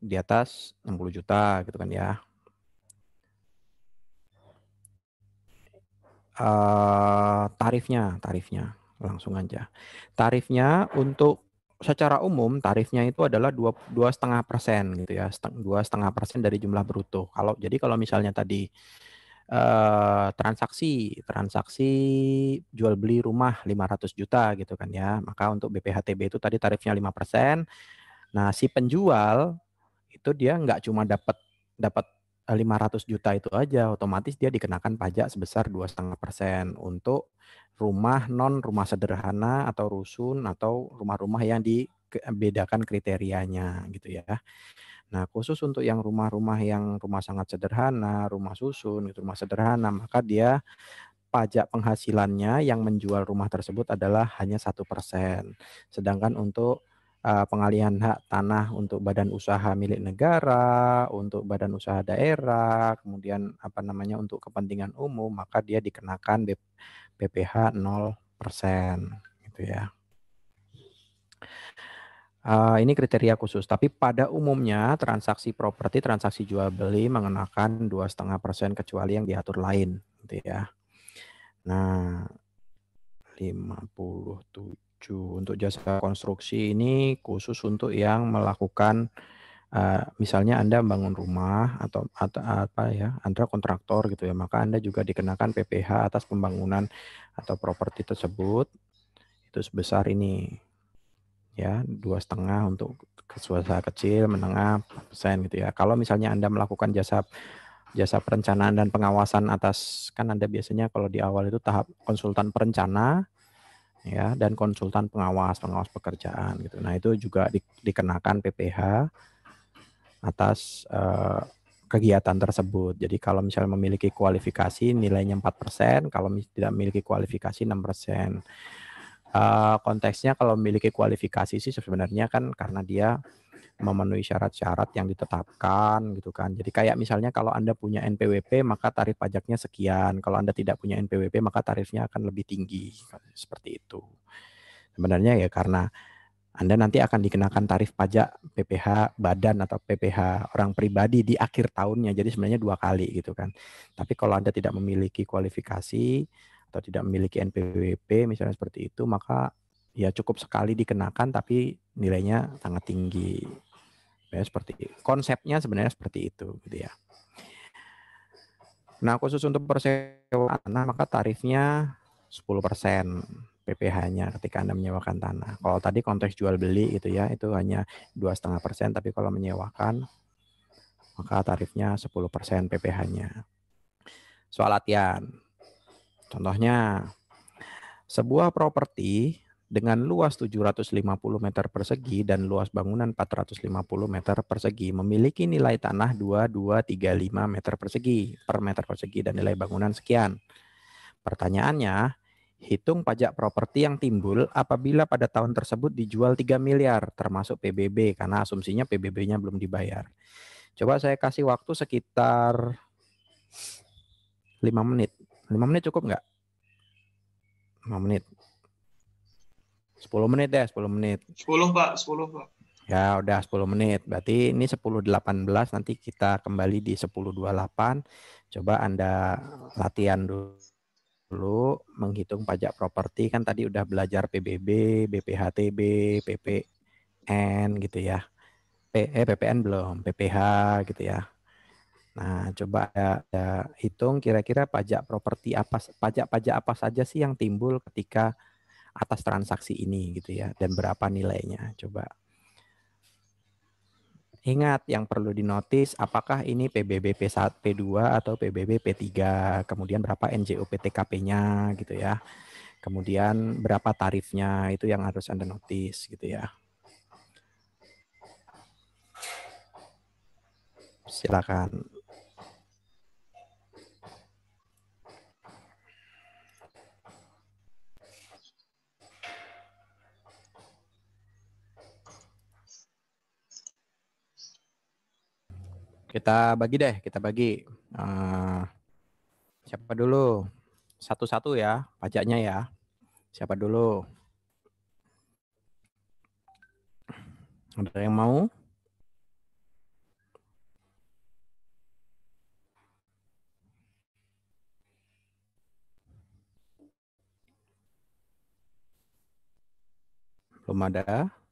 di atas 60 juta gitu kan ya. Eh, tarifnya, tarifnya langsung aja. Tarifnya untuk secara umum tarifnya itu adalah dua dua setengah persen gitu ya, dua setengah persen dari jumlah bruto. Kalau jadi kalau misalnya tadi eh, transaksi transaksi jual beli rumah 500 juta gitu kan ya, maka untuk BPHTB itu tadi tarifnya 5 persen. Nah si penjual itu dia nggak cuma dapat dapat eh, 500 juta itu aja, otomatis dia dikenakan pajak sebesar dua setengah persen untuk rumah non rumah sederhana atau rusun atau rumah-rumah yang dibedakan kriterianya gitu ya. Nah, khusus untuk yang rumah-rumah yang rumah sangat sederhana, rumah susun, itu rumah sederhana, maka dia pajak penghasilannya yang menjual rumah tersebut adalah hanya satu persen. Sedangkan untuk uh, pengalihan hak tanah untuk badan usaha milik negara, untuk badan usaha daerah, kemudian apa namanya untuk kepentingan umum, maka dia dikenakan BP PPH 0% gitu ya. Eh, ini kriteria khusus, tapi pada umumnya transaksi properti, transaksi jual beli mengenakan dua setengah persen kecuali yang diatur lain, gitu ya. Nah, 57 untuk jasa konstruksi ini khusus untuk yang melakukan uh, misalnya Anda bangun rumah atau atau apa ya, Anda kontraktor gitu ya, maka Anda juga dikenakan PPh atas pembangunan atau properti tersebut itu sebesar ini ya dua setengah untuk swasta kecil menengah persen gitu ya. Kalau misalnya Anda melakukan jasa jasa perencanaan dan pengawasan atas kan Anda biasanya kalau di awal itu tahap konsultan perencana ya dan konsultan pengawas pengawas pekerjaan gitu. Nah, itu juga di, dikenakan PPh atas uh, kegiatan tersebut. Jadi kalau misalnya memiliki kualifikasi nilainya 4%, kalau tidak memiliki kualifikasi 6%. Uh, konteksnya kalau memiliki kualifikasi sih sebenarnya kan karena dia memenuhi syarat-syarat yang ditetapkan gitu kan. Jadi kayak misalnya kalau Anda punya NPWP maka tarif pajaknya sekian. Kalau Anda tidak punya NPWP maka tarifnya akan lebih tinggi. Seperti itu. Sebenarnya ya karena anda nanti akan dikenakan tarif pajak PPh badan atau PPh orang pribadi di akhir tahunnya. Jadi sebenarnya dua kali gitu kan. Tapi kalau Anda tidak memiliki kualifikasi atau tidak memiliki NPWP misalnya seperti itu, maka ya cukup sekali dikenakan tapi nilainya sangat tinggi. Ya seperti itu. konsepnya sebenarnya seperti itu gitu ya. Nah, khusus untuk persewaan tanah maka tarifnya 10% PPh-nya ketika Anda menyewakan tanah. Kalau tadi konteks jual beli gitu ya, itu hanya dua setengah persen, tapi kalau menyewakan maka tarifnya 10% PPh-nya. Soal latihan. Contohnya, sebuah properti dengan luas 750 meter persegi dan luas bangunan 450 meter persegi memiliki nilai tanah 2235 meter persegi per meter persegi dan nilai bangunan sekian. Pertanyaannya, Hitung pajak properti yang timbul apabila pada tahun tersebut dijual 3 miliar termasuk PBB karena asumsinya PBB-nya belum dibayar. Coba saya kasih waktu sekitar 5 menit. 5 menit cukup nggak? 5 menit. 10 menit ya, 10 menit.
10 Pak, 10 Pak.
Ya udah 10 menit. Berarti ini 10.18 nanti kita kembali di 10.28. Coba Anda latihan dulu dulu menghitung pajak properti kan tadi udah belajar PBB, BPHTB, PPN gitu ya. P, eh PPN belum, PPH gitu ya. Nah, coba ya, ya hitung kira-kira pajak properti apa pajak-pajak apa saja sih yang timbul ketika atas transaksi ini gitu ya dan berapa nilainya. Coba Ingat yang perlu dinotis apakah ini PBB P1 P2 atau PBB P3, kemudian berapa NJOP TKP-nya gitu ya. Kemudian berapa tarifnya itu yang harus Anda notis gitu ya. Silakan. Kita bagi deh, kita bagi. Uh, siapa dulu? Satu-satu ya, pajaknya ya. Siapa dulu? Ada yang mau? Belum ada?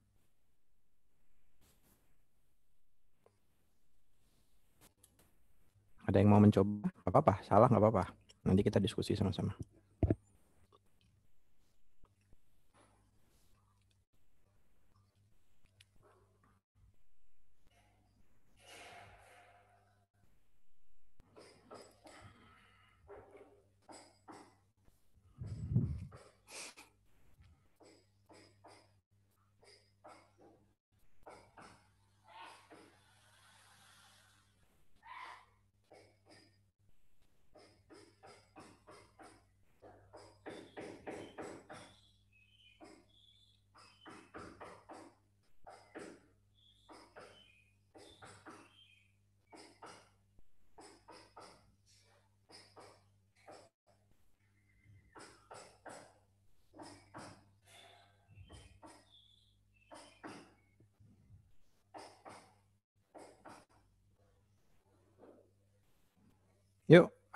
Ada yang mau mencoba? Gak apa-apa, salah nggak apa-apa. Nanti kita diskusi sama-sama.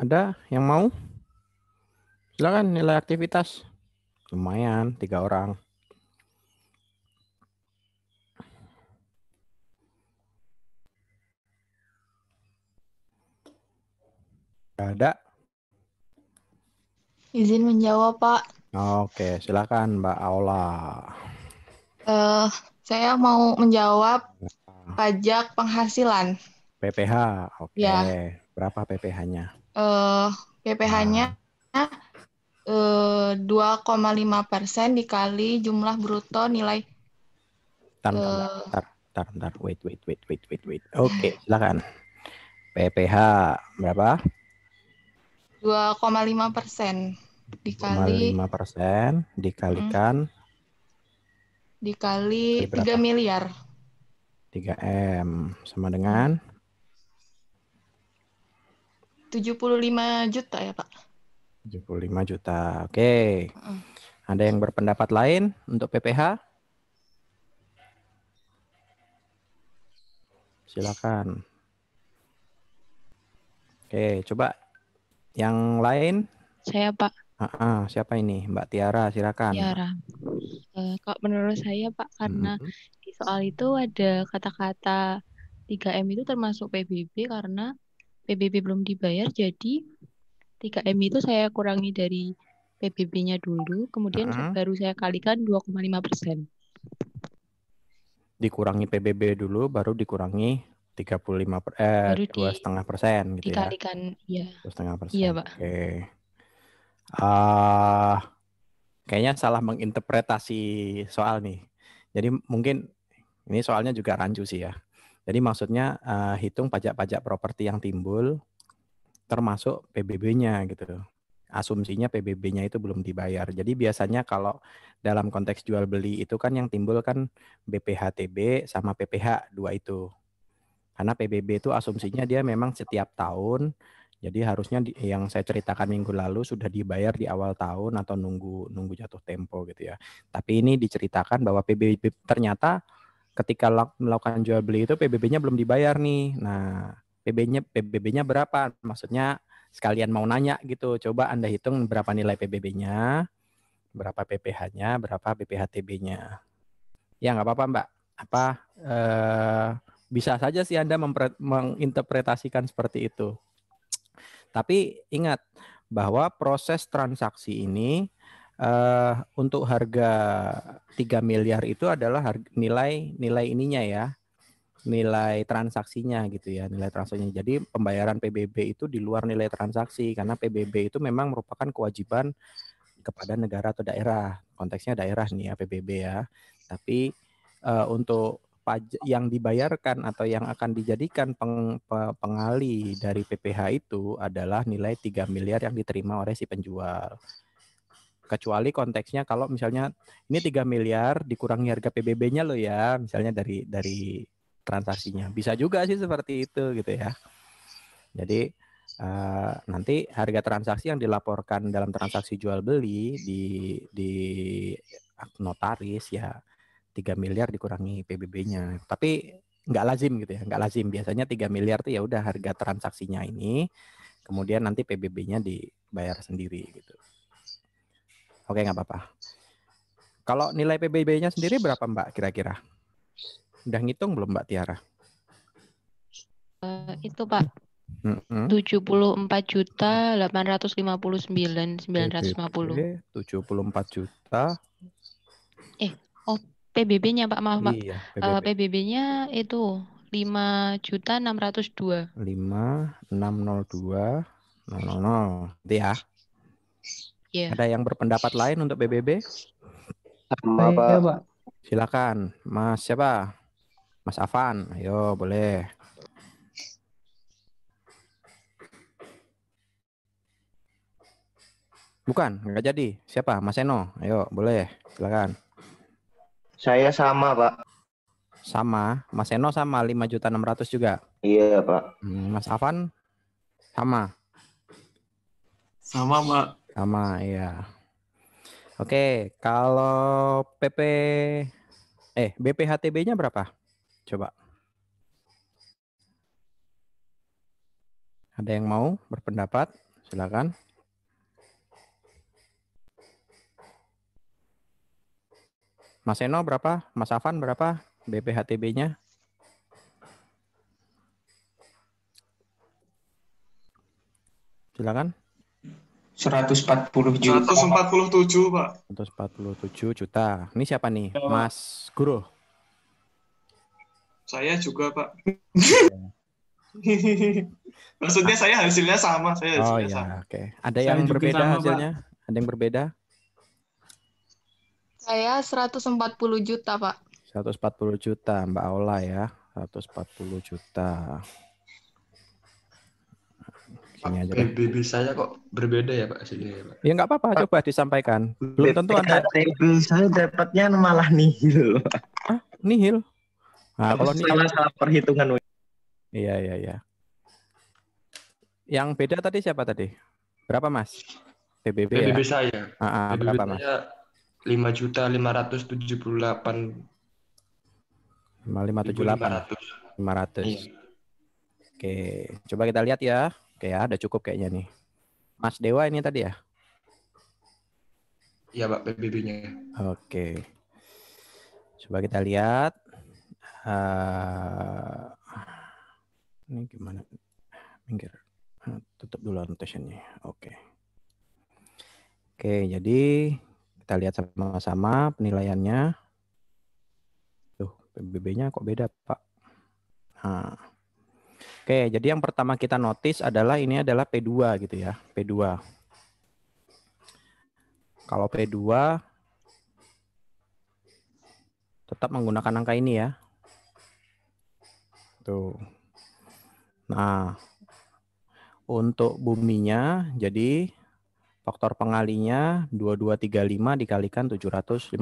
Ada yang mau? Silakan nilai aktivitas. Lumayan, tiga orang. Nggak Ada.
Izin menjawab, Pak.
Oke, silakan Mbak Aula.
Eh, saya mau menjawab pajak penghasilan.
PPH. Oke.
Ya.
Berapa PPH-nya?
Eh, PPH-nya eh 2,5 persen dikali jumlah bruto nilai
bentar,
Eh.
bentar, bentar, bentar. Wait, wait, wait, wait, wait, wait. Oke, silakan. PPH berapa?
2,5 persen dikali
5 persen dikalikan
dikali
Kali berapa?
3 miliar.
3 M sama dengan
75 juta ya, Pak.
75 juta. Oke.
Mm.
Ada yang berpendapat lain untuk PPH? Silakan. Oke, coba yang lain.
Saya Pak
Ah, ah, siapa ini? Mbak Tiara, silakan.
Tiara. Eh, kalau menurut saya Pak karena
Mhm.
di soal itu ada kata-kata 3M itu termasuk PBB karena PBB belum dibayar jadi 3M itu saya kurangi dari PBB-nya dulu kemudian
Mhm.
baru saya kalikan 2,5 persen.
Dikurangi PBB dulu, baru dikurangi 35 per, eh,
Baru
dua setengah persen gitu ya.
Dikalikan ya.
Dua setengah persen.
Iya, Pak.
Oke. Ah, kayaknya salah menginterpretasi soal nih. Jadi mungkin ini soalnya juga rancu sih ya. Jadi maksudnya eh, hitung pajak-pajak properti yang timbul termasuk PBB-nya gitu. Asumsinya PBB-nya itu belum dibayar. Jadi biasanya kalau dalam konteks jual beli itu kan yang timbul kan BPHTB sama PPH dua itu. Karena PBB itu asumsinya dia memang setiap tahun jadi harusnya di- yang saya ceritakan minggu lalu sudah dibayar di awal tahun atau nunggu nunggu jatuh tempo gitu ya. Tapi ini diceritakan bahwa PBB ternyata ketika lak- melakukan jual beli itu PBB-nya belum dibayar nih. Nah, PB-nya PBB-nya berapa? Maksudnya sekalian mau nanya gitu. Coba Anda hitung berapa nilai PBB-nya, berapa PPH-nya, berapa BPHTB-nya. Ya nggak apa-apa Mbak. Apa eh, bisa saja sih Anda menginterpretasikan seperti itu. Tapi ingat bahwa proses transaksi ini eh, untuk harga 3 miliar itu adalah harga, nilai nilai ininya ya. Nilai transaksinya gitu ya, nilai transaksinya. Jadi pembayaran PBB itu di luar nilai transaksi karena PBB itu memang merupakan kewajiban kepada negara atau daerah. Konteksnya daerah nih ya PBB ya. Tapi eh, untuk pajak yang dibayarkan atau yang akan dijadikan peng- pe- pengali dari PPH itu adalah nilai 3 miliar yang diterima oleh si penjual. Kecuali konteksnya kalau misalnya ini 3 miliar dikurangi harga PBB-nya loh ya, misalnya dari dari transaksinya. Bisa juga sih seperti itu gitu ya. Jadi eh, nanti harga transaksi yang dilaporkan dalam transaksi jual beli di di notaris ya 3 miliar dikurangi PBB-nya. Tapi nggak lazim gitu ya, nggak lazim. Biasanya 3 miliar tuh ya udah harga transaksinya ini, kemudian nanti PBB-nya dibayar sendiri gitu. Oke nggak apa-apa. Kalau nilai PBB-nya sendiri berapa Mbak kira-kira? Udah ngitung belum Mbak Tiara?
Eh, itu Pak
Mm-mm.
74 juta 859 950.
PBB 74 juta.
PBB-nya Pak maaf Pak.
Iya,
Eh,
PBB.
PBB-nya itu 5 juta 602.
5 602 000. Itu ya.
Iya.
Ada yang berpendapat lain untuk PBB?
Sama, Pak.
Saya, Pak.
Silakan, Mas siapa? Mas Afan, ayo boleh. Bukan, nggak jadi. Siapa? Mas Eno, ayo boleh. Silakan.
Saya sama, Pak.
Sama, Mas Eno sama 5 juta 600 juga.
Iya, Pak.
Hmm, Mas Afan sama,
Sama, Pak.
Sama iya. Oke, kalau PP eh BPHTB-nya berapa? Coba. Ada yang mau berpendapat? Silakan. Mas Eno berapa? Mas Afan berapa? BPHTB-nya? Silakan.
140 juta.
147, Pak.
147 juta. Ini siapa nih?
Ya, Pak.
Mas Guru.
Saya juga, Pak. Maksudnya saya hasilnya sama, saya
Oh
hasilnya
ya,
sama.
oke. Ada
Saya
yang berbeda
sama, Pak.
hasilnya? Ada yang berbeda?
Saya 140 juta, Pak.
140 juta, Mbak Aula ya. 140 juta. Sini aja.
PBB saya kok berbeda ya Pak hasilnya ya Pak?
Ya nggak apa-apa, coba disampaikan. Belum tentu Anda
BPHTB saya dapatnya malah nihil.
nihil. Nah, kalau nihil,
salah salah perhitungan.
iya iya iya. Yang beda tadi siapa tadi? Berapa Mas? PBB ya?
PBB saya.
Ah, ah,
PBB
berapa Mas?
5 juta 578
5578 500.
Iya.
Oke, coba kita lihat ya. Oke ya, udah cukup kayaknya nih. Mas Dewa ini tadi ya?
Iya Pak PBB-nya.
Oke. Coba kita lihat. Eh, ini gimana? Minggir. Eh, Tutup dulu annotation-nya. Oke. Oke, jadi kita lihat sama-sama penilaiannya. Tuh, PBB-nya kok beda, Pak? Nah. Oke, jadi yang pertama kita notice adalah ini adalah P2 gitu ya, P2. Kalau P2 tetap menggunakan angka ini ya. Tuh. Nah, untuk buminya jadi faktor pengalinya 2235 dikalikan 750.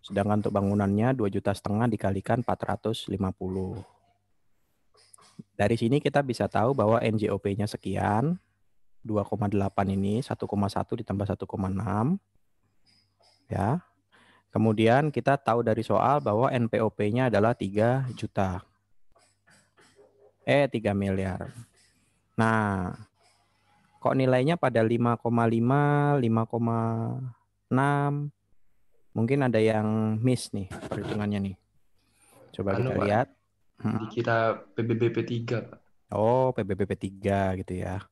Sedangkan untuk bangunannya 2 juta setengah dikalikan 450. Dari sini kita bisa tahu bahwa NJOP-nya sekian. 2,8 ini 1,1 ditambah 1,6. Ya. Kemudian kita tahu dari soal bahwa NPOP-nya adalah 3 juta. Eh, 3 miliar. Nah, kok nilainya pada 5,5, 5,6? Mungkin ada yang miss nih perhitungannya nih. Coba
Anu,
kita lihat. Hmm.
Dikira PBB P3 Pak.
Oh, PBB P3 gitu ya.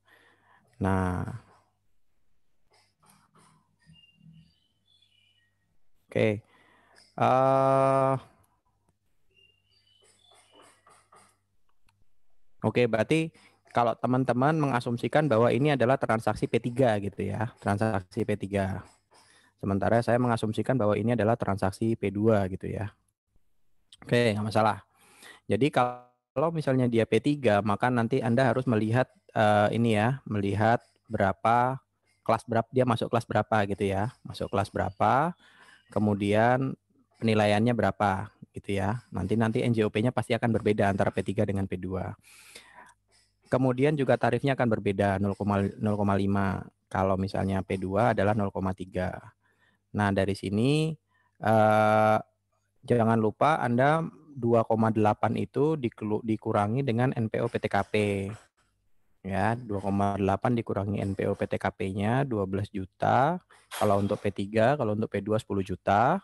Nah. Oke. Eh Oke, berarti kalau teman-teman mengasumsikan bahwa ini adalah transaksi P3 gitu ya, transaksi P3. Sementara saya mengasumsikan bahwa ini adalah transaksi P2 gitu ya. Oke, nggak masalah. Jadi kalau misalnya dia P3, maka nanti Anda harus melihat eh, ini ya, melihat berapa kelas berapa dia masuk kelas berapa gitu ya. Masuk kelas berapa, kemudian penilaiannya berapa gitu ya. Nanti nanti NJOP-nya pasti akan berbeda antara P3 dengan P2. Kemudian juga tarifnya akan berbeda 0,0,5 kalau misalnya P2 adalah 0,3. Nah, dari sini eh, jangan lupa Anda 2,8 itu dikelu- dikurangi dengan NPO PTKP. Ya, 2,8 dikurangi NPO PTKP-nya 12 juta. Kalau untuk P3, kalau untuk P2 10 juta.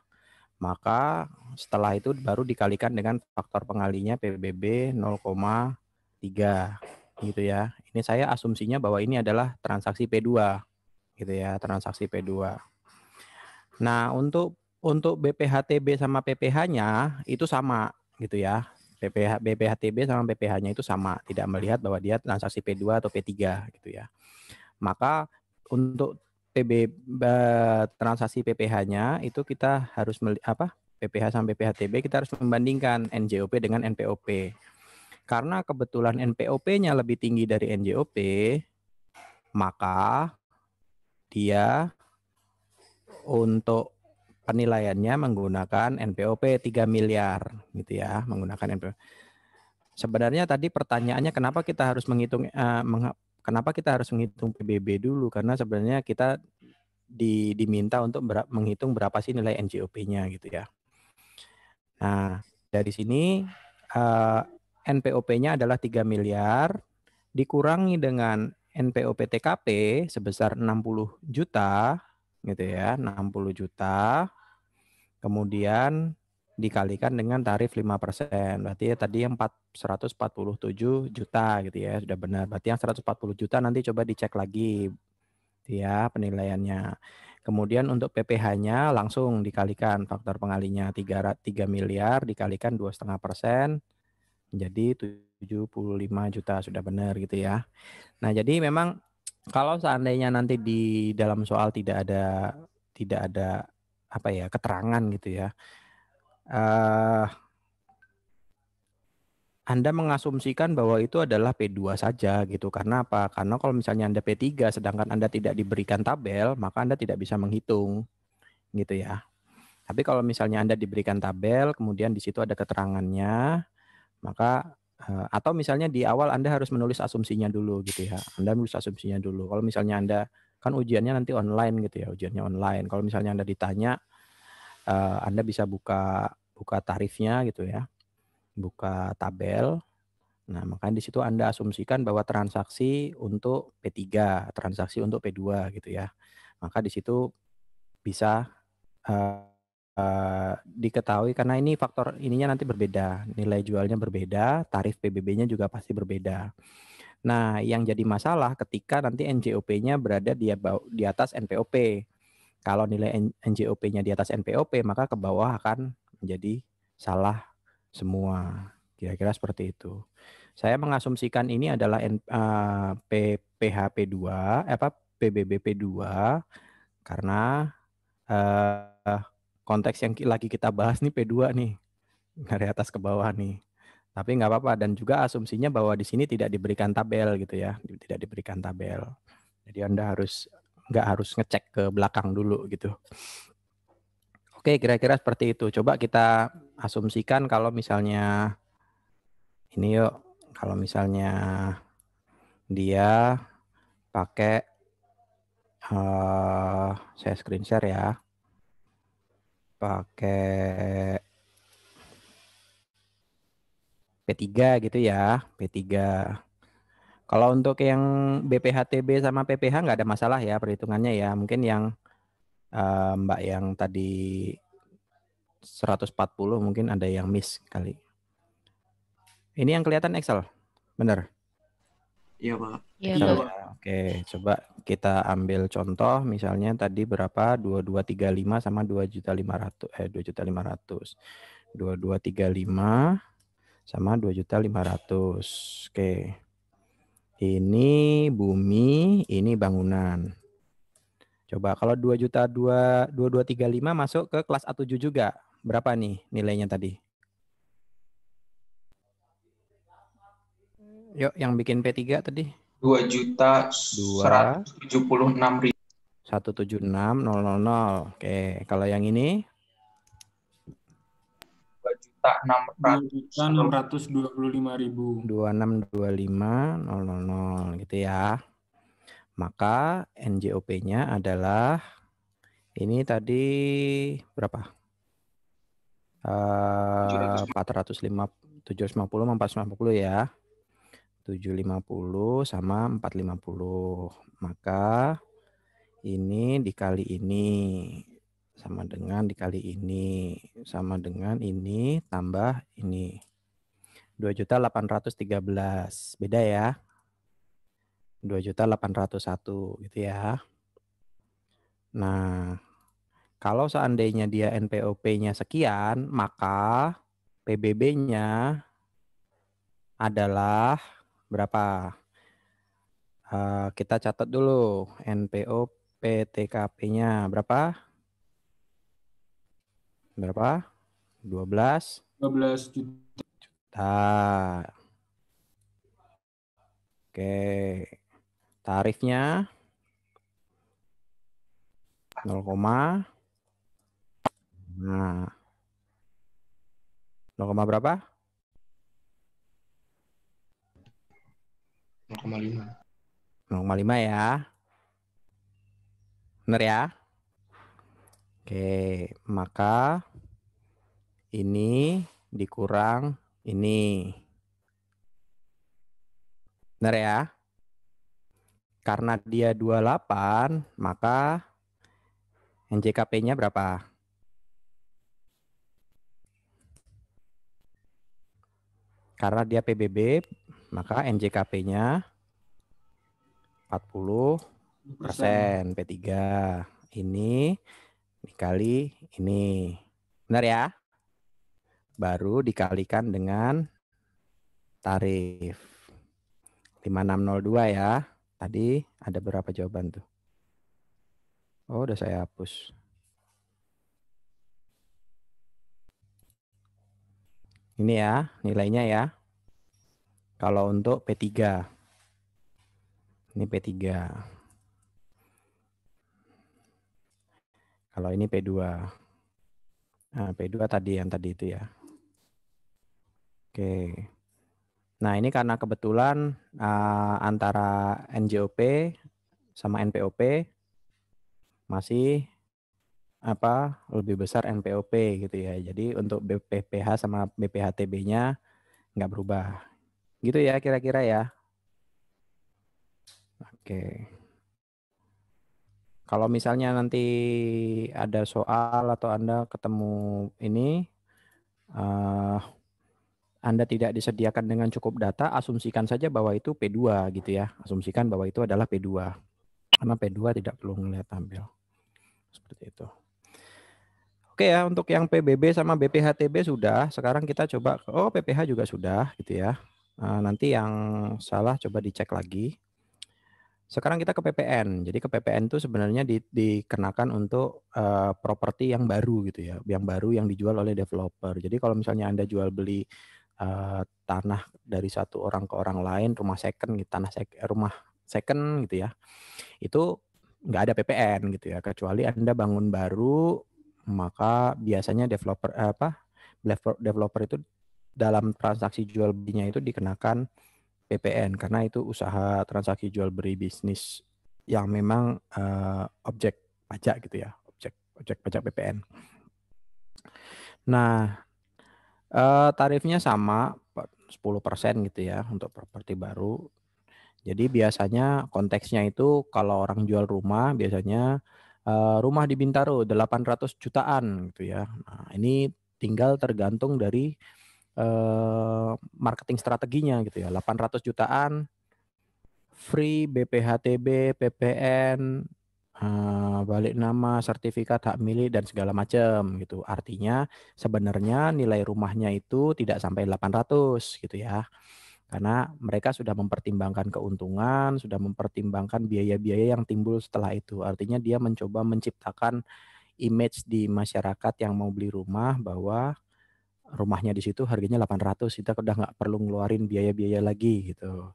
Maka setelah itu baru dikalikan dengan faktor pengalinya PBB 0,3 gitu ya. Ini saya asumsinya bahwa ini adalah transaksi P2 gitu ya, transaksi P2. Nah, untuk untuk BPHTB sama PPH-nya itu sama gitu ya. BPH BPHTB sama PPH-nya itu sama, tidak melihat bahwa dia transaksi P2 atau P3 gitu ya. Maka untuk PB transaksi PPH-nya itu kita harus apa? PPH sama PPHTB kita harus membandingkan NJOP dengan NPOP. Karena kebetulan NPOP-nya lebih tinggi dari NJOP, maka dia untuk penilaiannya menggunakan NPOP 3 miliar gitu ya, menggunakan NPOP. Sebenarnya tadi pertanyaannya kenapa kita harus menghitung eh, mengha- kenapa kita harus menghitung PBB dulu karena sebenarnya kita di, diminta untuk bera- menghitung berapa sih nilai NJOP-nya gitu ya. Nah, dari sini eh, NPOP-nya adalah 3 miliar dikurangi dengan NPO PTKP sebesar 60 juta gitu ya, 60 juta. Kemudian dikalikan dengan tarif 5%. Berarti ya tadi yang 4 147 juta gitu ya, sudah benar. Berarti yang 140 juta nanti coba dicek lagi ya penilaiannya. Kemudian untuk PPh-nya langsung dikalikan faktor pengalinya 3, 3 miliar dikalikan 2,5 persen menjadi 75 juta sudah benar gitu ya. Nah jadi memang kalau seandainya nanti di dalam soal tidak ada tidak ada apa ya keterangan gitu ya, uh, anda mengasumsikan bahwa itu adalah P2 saja gitu. Karena apa? Karena kalau misalnya Anda P3 sedangkan Anda tidak diberikan tabel, maka Anda tidak bisa menghitung gitu ya. Tapi kalau misalnya Anda diberikan tabel, kemudian di situ ada keterangannya, maka atau misalnya di awal Anda harus menulis asumsinya dulu gitu ya. Anda menulis asumsinya dulu. Kalau misalnya Anda kan ujiannya nanti online gitu ya, ujiannya online. Kalau misalnya Anda ditanya eh, Anda bisa buka buka tarifnya gitu ya buka tabel. Nah, makanya di situ Anda asumsikan bahwa transaksi untuk P3, transaksi untuk P2 gitu ya. Maka di situ bisa uh, uh, diketahui karena ini faktor ininya nanti berbeda, nilai jualnya berbeda, tarif PBB-nya juga pasti berbeda. Nah, yang jadi masalah ketika nanti NJOP-nya berada di, di atas NPOP. Kalau nilai NJOP-nya di atas NPOP, maka ke bawah akan menjadi salah semua. Kira-kira seperti itu. Saya mengasumsikan ini adalah P, PHP2, eh, apa PBBP2 karena uh, konteks yang lagi kita bahas nih P2 nih dari atas ke bawah nih. Tapi nggak apa-apa dan juga asumsinya bahwa di sini tidak diberikan tabel gitu ya, tidak diberikan tabel. Jadi Anda harus nggak harus ngecek ke belakang dulu gitu. Oke, kira-kira seperti itu. Coba kita asumsikan kalau misalnya ini yuk, kalau misalnya dia pakai uh, saya screen share ya. Pakai P3 gitu ya, P3. Kalau untuk yang BPHTB sama PPH nggak ada masalah ya perhitungannya ya. Mungkin yang uh, Mbak yang tadi 140 mungkin ada yang miss kali. Ini yang kelihatan Excel, benar?
Iya Pak.
Iya,
Excel
Pak.
Oke, coba kita ambil contoh misalnya tadi berapa 2235 sama 2 juta 500 eh 2 juta 500. 2235 sama 2 juta 500. Oke. Ini bumi, ini bangunan. Coba kalau 2 juta 2 2235 masuk ke kelas A7 juga. Berapa nih nilainya tadi? Yuk yang bikin P3 tadi.
2 juta
Dua.
176 ribu.
176000. Oke, kalau yang ini
2 juta 600
625 ribu.
2625000 gitu ya. Maka NJOP-nya adalah ini tadi berapa? Uh, 450 750 sama 450 ya. 750 sama 450. Maka ini dikali ini sama dengan dikali ini sama dengan ini tambah ini. 2.813. Beda ya. 2.801 gitu ya. Nah, kalau seandainya dia NPOP-nya sekian, maka PBB-nya adalah berapa? Uh, kita catat dulu NPO PTKP-nya berapa? Berapa? 12
12 juta.
Oke. Tarifnya 0, nah 0, berapa?
0,5.
0,5 ya. Benar ya? Oke, maka ini dikurang ini. Benar ya? Karena dia 28, maka NJKP-nya berapa? Karena dia PBB, maka NJKP-nya 40 persen P3. Ini dikali ini. Benar ya? Baru dikalikan dengan tarif. 5602 ya. Tadi ada berapa jawaban tuh? Oh, udah saya hapus. Ini ya, nilainya ya. Kalau untuk P3. Ini P3. Kalau ini P2. Nah, P2 tadi yang tadi itu ya. Oke. Nah, ini karena kebetulan uh, antara NJOP sama NPOP masih apa lebih besar NPOP gitu ya. Jadi untuk BPPH sama BPHTB-nya nggak berubah. Gitu ya kira-kira ya. Oke. Kalau misalnya nanti ada soal atau Anda ketemu ini, uh, Anda tidak disediakan dengan cukup data, asumsikan saja bahwa itu P2 gitu ya. Asumsikan bahwa itu adalah P2. Karena P2 tidak perlu melihat tampil. Seperti itu. Oke ya, untuk yang PBB sama BPHTB sudah. Sekarang kita coba, oh PPH juga sudah gitu ya. Uh, nanti yang salah coba dicek lagi. Sekarang kita ke PPN. Jadi ke PPN itu sebenarnya di, dikenakan untuk uh, properti yang baru gitu ya, yang baru yang dijual oleh developer. Jadi kalau misalnya Anda jual beli uh, tanah dari satu orang ke orang lain, rumah second gitu, tanah sek, rumah second gitu ya. Itu nggak ada PPN gitu ya, kecuali Anda bangun baru, maka biasanya developer apa? developer itu dalam transaksi jual belinya itu dikenakan PPN karena itu usaha transaksi jual beli bisnis yang memang uh, objek pajak gitu ya, objek objek pajak PPN. Nah, uh, tarifnya sama 10% gitu ya untuk properti baru. Jadi biasanya konteksnya itu kalau orang jual rumah biasanya uh, rumah di Bintaro 800 jutaan gitu ya. Nah, ini tinggal tergantung dari uh, marketing strateginya gitu ya. 800 jutaan free BPHTB, PPN, uh, balik nama, sertifikat hak milik dan segala macam gitu. Artinya sebenarnya nilai rumahnya itu tidak sampai 800 gitu ya. Karena mereka sudah mempertimbangkan keuntungan, sudah mempertimbangkan biaya-biaya yang timbul setelah itu. Artinya dia mencoba menciptakan image di masyarakat yang mau beli rumah bahwa rumahnya di situ harganya 800 kita udah nggak perlu ngeluarin biaya-biaya lagi gitu.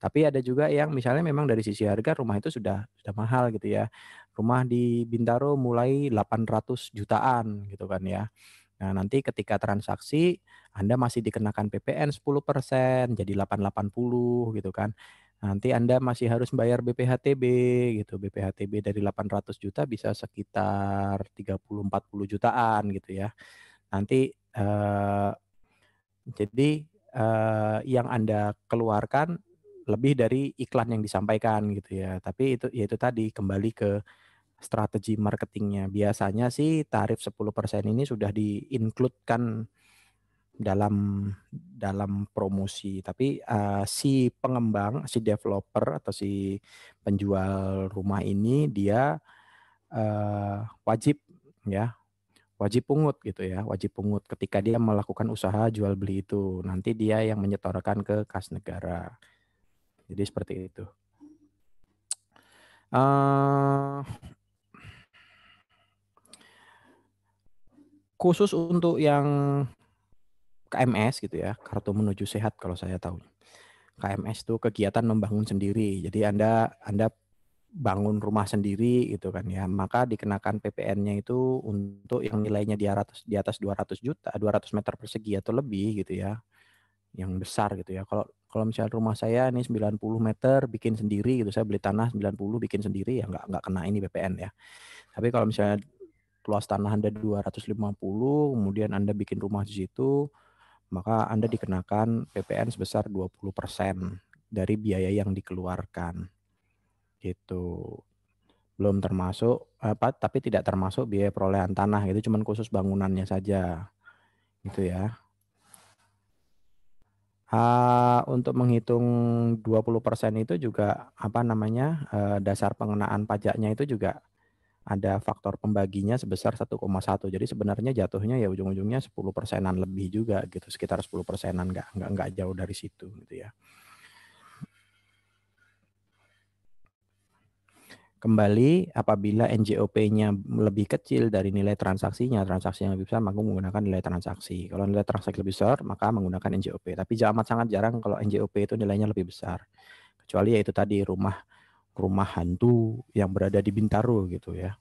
Tapi ada juga yang misalnya memang dari sisi harga rumah itu sudah sudah mahal gitu ya. Rumah di Bintaro mulai 800 jutaan gitu kan ya. Nah, nanti ketika transaksi Anda masih dikenakan PPN 10% jadi 880 gitu kan. Nanti Anda masih harus bayar BPHTB gitu. BPHTB dari 800 juta bisa sekitar 30 40 jutaan gitu ya. Nanti uh, jadi uh, yang Anda keluarkan lebih dari iklan yang disampaikan gitu ya. Tapi itu ya itu tadi kembali ke strategi marketingnya. Biasanya sih tarif 10% ini sudah di-include-kan dalam dalam promosi tapi uh, si pengembang si developer atau si penjual rumah ini dia uh, wajib ya wajib pungut gitu ya, wajib pungut ketika dia melakukan usaha jual beli itu. Nanti dia yang menyetorkan ke kas negara. Jadi seperti itu. Uh, khusus untuk yang KMS gitu ya, kartu menuju sehat kalau saya tahu. KMS itu kegiatan membangun sendiri. Jadi Anda Anda bangun rumah sendiri gitu kan ya, maka dikenakan PPN-nya itu untuk yang nilainya di atas di atas 200 juta, 200 meter persegi atau lebih gitu ya. Yang besar gitu ya. Kalau kalau misalnya rumah saya ini 90 meter bikin sendiri gitu, saya beli tanah 90 bikin sendiri ya nggak nggak kena ini PPN ya. Tapi kalau misalnya luas tanah Anda 250, kemudian Anda bikin rumah di situ, maka Anda dikenakan PPN sebesar 20% dari biaya yang dikeluarkan. Gitu. Belum termasuk apa tapi tidak termasuk biaya perolehan tanah itu cuman khusus bangunannya saja. Gitu ya. Uh, untuk menghitung 20% itu juga apa namanya uh, dasar pengenaan pajaknya itu juga ada faktor pembaginya sebesar 1,1. Jadi sebenarnya jatuhnya ya ujung-ujungnya 10 persenan lebih juga gitu, sekitar 10 persenan nggak nggak nggak jauh dari situ gitu ya. Kembali apabila NJOP-nya lebih kecil dari nilai transaksinya, transaksi yang lebih besar maka menggunakan nilai transaksi. Kalau nilai transaksi lebih besar maka menggunakan NJOP. Tapi amat sangat jarang kalau NJOP itu nilainya lebih besar. Kecuali ya itu tadi rumah rumah hantu yang berada di Bintaro gitu ya.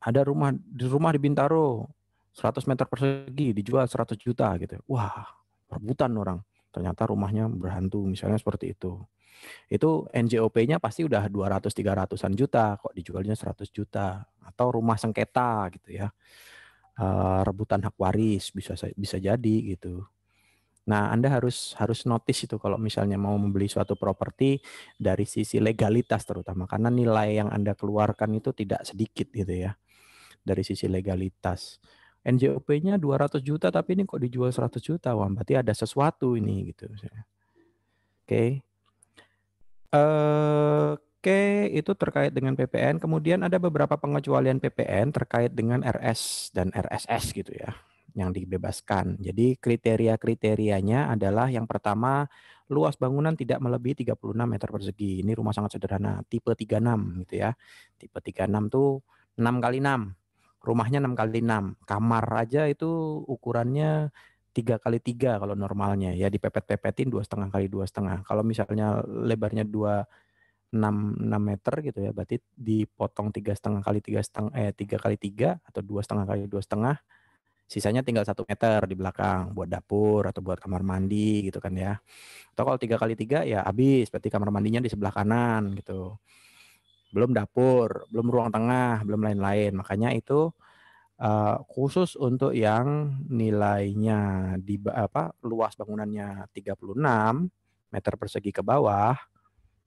Ada rumah di rumah di Bintaro 100 meter persegi dijual 100 juta gitu. Wah, rebutan orang. Ternyata rumahnya berhantu misalnya seperti itu itu NJOP-nya pasti udah 200 300-an juta kok dijualnya 100 juta atau rumah sengketa gitu ya. Uh, rebutan hak waris bisa bisa jadi gitu. Nah, Anda harus harus notice itu kalau misalnya mau membeli suatu properti dari sisi legalitas terutama karena nilai yang Anda keluarkan itu tidak sedikit gitu ya. Dari sisi legalitas. NJOP-nya 200 juta tapi ini kok dijual 100 juta. Wah, berarti ada sesuatu ini gitu. Oke. Oke, itu terkait dengan PPN. Kemudian ada beberapa pengecualian PPN terkait dengan RS dan RSS gitu ya, yang dibebaskan. Jadi kriteria-kriterianya adalah yang pertama luas bangunan tidak melebihi 36 meter persegi. Ini rumah sangat sederhana, tipe 36 gitu ya. Tipe 36 tuh 6 kali 6. Rumahnya 6 kali 6. Kamar aja itu ukurannya tiga kali tiga kalau normalnya ya dipepet-pepetin dua setengah kali dua setengah. Kalau misalnya lebarnya dua enam enam meter gitu ya berarti dipotong tiga setengah kali tiga setengah eh tiga kali tiga atau dua setengah kali dua setengah sisanya tinggal satu meter di belakang buat dapur atau buat kamar mandi gitu kan ya. Atau kalau tiga kali tiga ya habis berarti kamar mandinya di sebelah kanan gitu. Belum dapur belum ruang tengah belum lain-lain. Makanya itu uh, khusus untuk yang nilainya di apa luas bangunannya 36 meter persegi ke bawah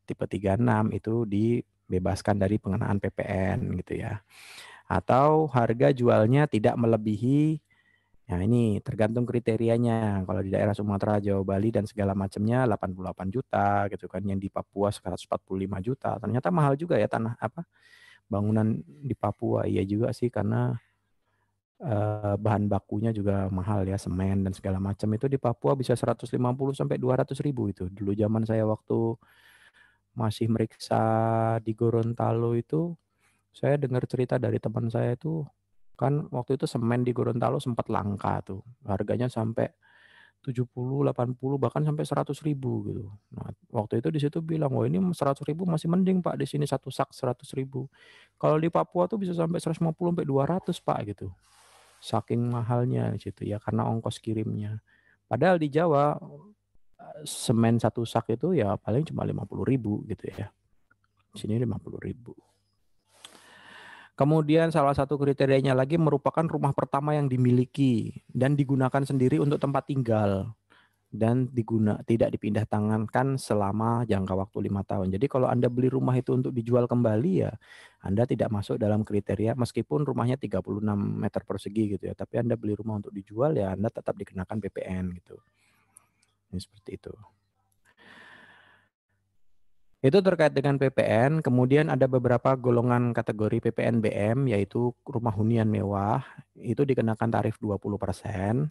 tipe 36 itu dibebaskan dari pengenaan PPN gitu ya. Atau harga jualnya tidak melebihi Nah ini tergantung kriterianya. Kalau di daerah Sumatera, Jawa, Bali dan segala macamnya 88 juta gitu kan. Yang di Papua 145 juta. Ternyata mahal juga ya tanah apa bangunan di Papua. Iya juga sih karena uh, bahan bakunya juga mahal ya, semen dan segala macam itu di Papua bisa 150 sampai 200 ribu itu. Dulu zaman saya waktu masih meriksa di Gorontalo itu, saya dengar cerita dari teman saya itu, kan waktu itu semen di Gorontalo sempat langka tuh, harganya sampai 70, 80 bahkan sampai 100 ribu gitu. Nah, waktu itu di situ bilang, "Wah, ini 100 ribu masih mending, Pak. Di sini satu sak 100 ribu." Kalau di Papua tuh bisa sampai 150 sampai 200, Pak gitu saking mahalnya di situ ya karena ongkos kirimnya. Padahal di Jawa semen satu sak itu ya paling cuma lima puluh ribu gitu ya. Di sini lima puluh ribu. Kemudian salah satu kriterianya lagi merupakan rumah pertama yang dimiliki dan digunakan sendiri untuk tempat tinggal dan diguna tidak dipindah tangankan selama jangka waktu lima tahun. Jadi kalau Anda beli rumah itu untuk dijual kembali ya Anda tidak masuk dalam kriteria meskipun rumahnya 36 meter persegi gitu ya, tapi Anda beli rumah untuk dijual ya Anda tetap dikenakan PPN gitu. Ini seperti itu. Itu terkait dengan PPN, kemudian ada beberapa golongan kategori PPN BM yaitu rumah hunian mewah, itu dikenakan tarif 20%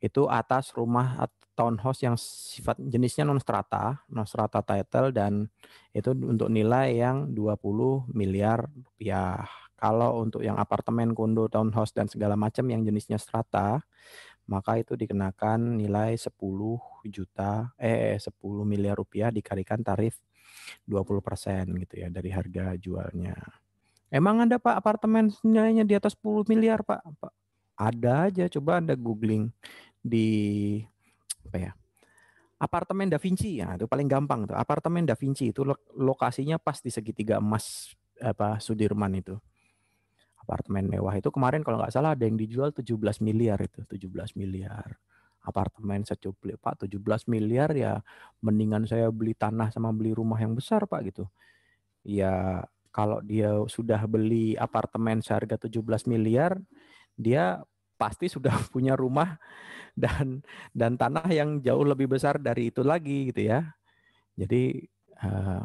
itu atas rumah townhouse yang sifat jenisnya non strata, non strata title dan itu untuk nilai yang 20 miliar rupiah. Kalau untuk yang apartemen, kondo, townhouse dan segala macam yang jenisnya strata, maka itu dikenakan nilai 10 juta eh 10 miliar rupiah dikalikan tarif 20% gitu ya dari harga jualnya. Emang ada Pak apartemen nilainya di atas 10 miliar Pak? Pak ada aja coba Anda googling di apa ya? Apartemen Da Vinci ya, itu paling gampang tuh. Apartemen Da Vinci itu lokasinya pas di segitiga emas apa Sudirman itu. Apartemen mewah itu kemarin kalau nggak salah ada yang dijual 17 miliar itu, 17 miliar. Apartemen secuplik Pak 17 miliar ya mendingan saya beli tanah sama beli rumah yang besar Pak gitu. ya kalau dia sudah beli apartemen seharga 17 miliar, dia pasti sudah punya rumah dan dan tanah yang jauh lebih besar dari itu lagi gitu ya. Jadi uh,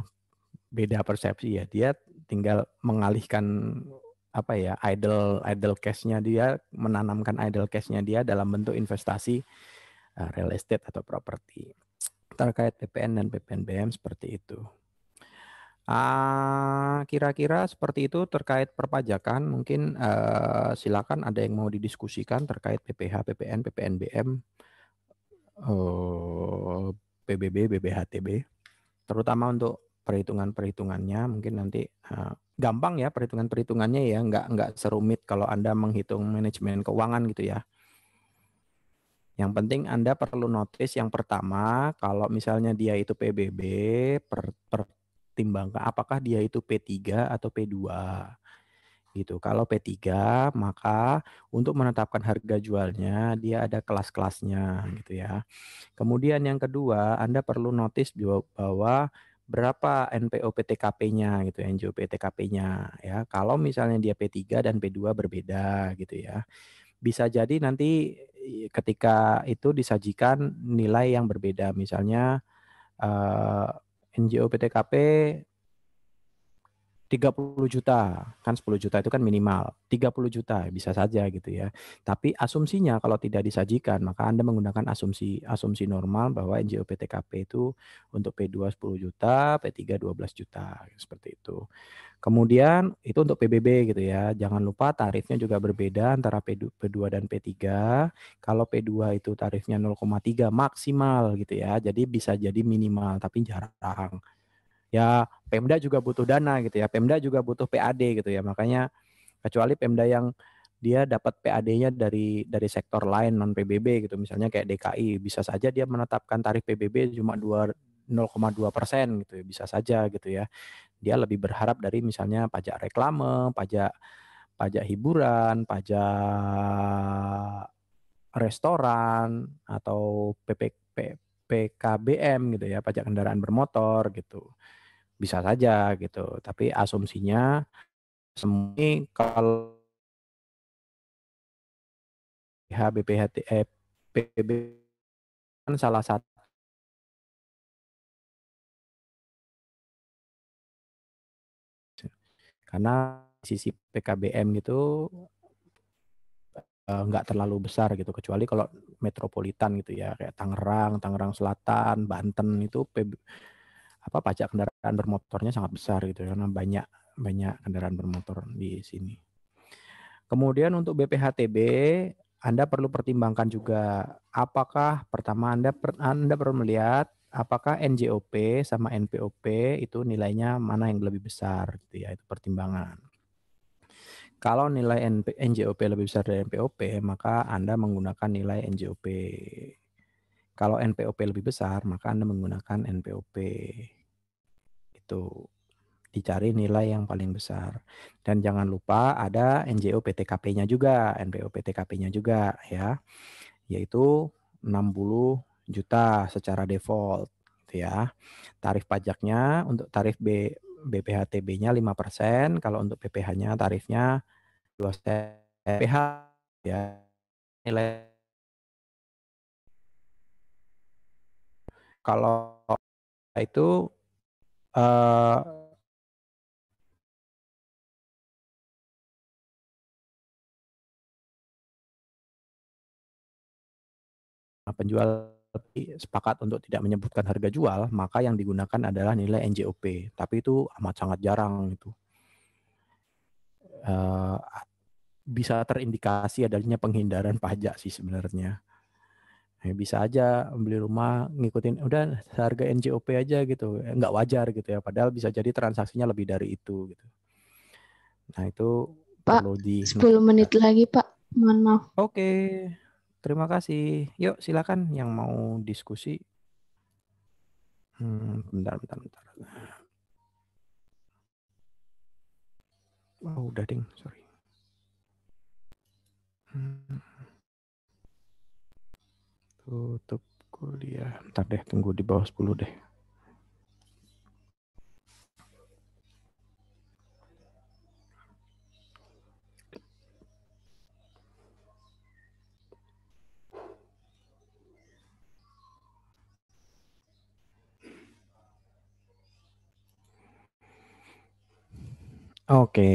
beda persepsi ya. Dia tinggal mengalihkan apa ya idle idle cash-nya dia menanamkan idle cash-nya dia dalam bentuk investasi uh, real estate atau properti terkait PPN dan PPNBM seperti itu. Ah, kira-kira seperti itu terkait perpajakan. Mungkin uh, silakan ada yang mau didiskusikan terkait PPH, PPN, PPNBM, uh, PBB, BBHTB, terutama untuk perhitungan-perhitungannya. Mungkin nanti uh, gampang ya perhitungan-perhitungannya ya, nggak nggak serumit kalau anda menghitung manajemen keuangan gitu ya. Yang penting Anda perlu notice yang pertama, kalau misalnya dia itu PBB, per, pertimbangkan apakah dia itu P3 atau P2. Gitu. Kalau P3, maka untuk menetapkan harga jualnya dia ada kelas-kelasnya gitu ya. Kemudian yang kedua, Anda perlu notice bahwa berapa NPO PTKP-nya gitu, NJO PTKP-nya ya. Kalau misalnya dia P3 dan P2 berbeda gitu ya. Bisa jadi nanti ketika itu disajikan nilai yang berbeda. Misalnya uh, NGO PTKP 30 juta, kan 10 juta itu kan minimal. 30 juta bisa saja gitu ya. Tapi asumsinya kalau tidak disajikan, maka Anda menggunakan asumsi asumsi normal bahwa NGO PTKP itu untuk P2 10 juta, P3 12 juta seperti itu. Kemudian itu untuk PBB gitu ya. Jangan lupa tarifnya juga berbeda antara P2, P2 dan P3. Kalau P2 itu tarifnya 0,3 maksimal gitu ya. Jadi bisa jadi minimal tapi jarang ya Pemda juga butuh dana gitu ya. Pemda juga butuh PAD gitu ya. Makanya kecuali Pemda yang dia dapat PAD-nya dari dari sektor lain non PBB gitu. Misalnya kayak DKI bisa saja dia menetapkan tarif PBB cuma 2 0,2 persen gitu ya. Bisa saja gitu ya. Dia lebih berharap dari misalnya pajak reklame, pajak pajak hiburan, pajak restoran atau PP, PKBM gitu ya, pajak kendaraan bermotor gitu bisa saja gitu. Tapi asumsinya semua kalau BPHT eh, PB kan salah satu karena sisi PKBM gitu eh, nggak terlalu besar gitu kecuali kalau metropolitan gitu ya kayak Tangerang, Tangerang Selatan, Banten itu apa pajak kendaraan bermotornya sangat besar gitu karena banyak banyak kendaraan bermotor di sini. Kemudian untuk BPHTB Anda perlu pertimbangkan juga apakah pertama Anda per, Anda perlu melihat apakah NJOP sama NPOP itu nilainya mana yang lebih besar gitu ya itu pertimbangan. Kalau nilai NP, NJOP lebih besar dari NPOP, maka Anda menggunakan nilai NJOP. Kalau NPOP lebih besar, maka Anda menggunakan NPOP. Itu dicari nilai yang paling besar. Dan jangan lupa ada NJO PTKP-nya juga, NPO PTKP-nya juga ya. Yaitu 60 juta secara default gitu ya. Tarif pajaknya untuk tarif B BPHTB-nya 5%, kalau untuk PPh-nya tarifnya 2 PPh ya. Nilai Kalau itu uh, penjual sepakat untuk tidak menyebutkan harga jual, maka yang digunakan adalah nilai NJOP. Tapi itu amat sangat jarang itu. Uh, bisa terindikasi adanya penghindaran pajak sih sebenarnya. Ya, bisa aja beli rumah ngikutin udah harga NJOP aja gitu. Eh, nggak wajar gitu ya padahal bisa jadi transaksinya lebih dari itu gitu. Nah itu
Pak, perlu di 10 menit lagi Pak. Mohon maaf.
Oke terima kasih. Yuk silakan yang mau diskusi. Hmm, bentar bentar bentar. Oh udah ding. Sorry. Hmm. Tutup kuliah. Ntar deh, tunggu di bawah 10 deh. Oke.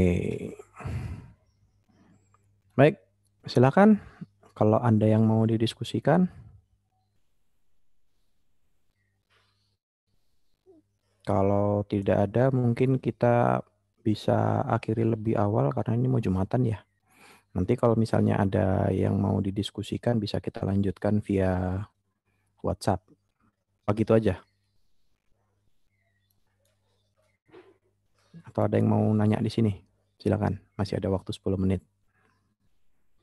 Baik, silakan kalau Anda yang mau didiskusikan. Kalau tidak ada mungkin kita bisa akhiri lebih awal karena ini mau Jumatan ya. Nanti kalau misalnya ada yang mau didiskusikan bisa kita lanjutkan via WhatsApp. Begitu aja. Atau ada yang mau nanya di sini? Silakan, masih ada waktu 10 menit.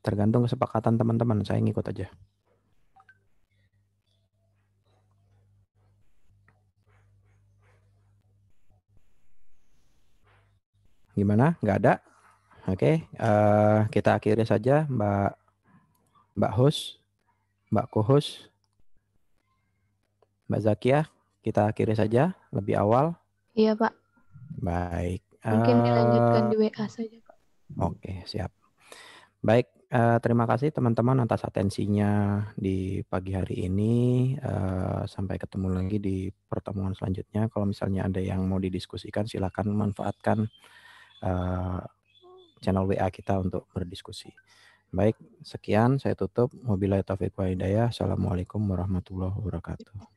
Tergantung kesepakatan teman-teman, saya ngikut aja. Gimana? Nggak ada? Oke, eh, kita akhiri saja Mbak Mbak host, Mbak co-host, Mbak Zakia, kita akhiri saja lebih awal.
Iya, Pak.
Baik.
Mungkin
eh,
dilanjutkan di WA saja, Pak.
Oke, siap. Baik, eh, terima kasih teman-teman atas atensinya di pagi hari ini. Eh, sampai ketemu lagi di pertemuan selanjutnya. Kalau misalnya ada yang mau didiskusikan, silakan manfaatkan eh, channel WA kita untuk berdiskusi. Baik, sekian saya tutup. Wabillahi taufiq wa. Assalamualaikum warahmatullahi wabarakatuh.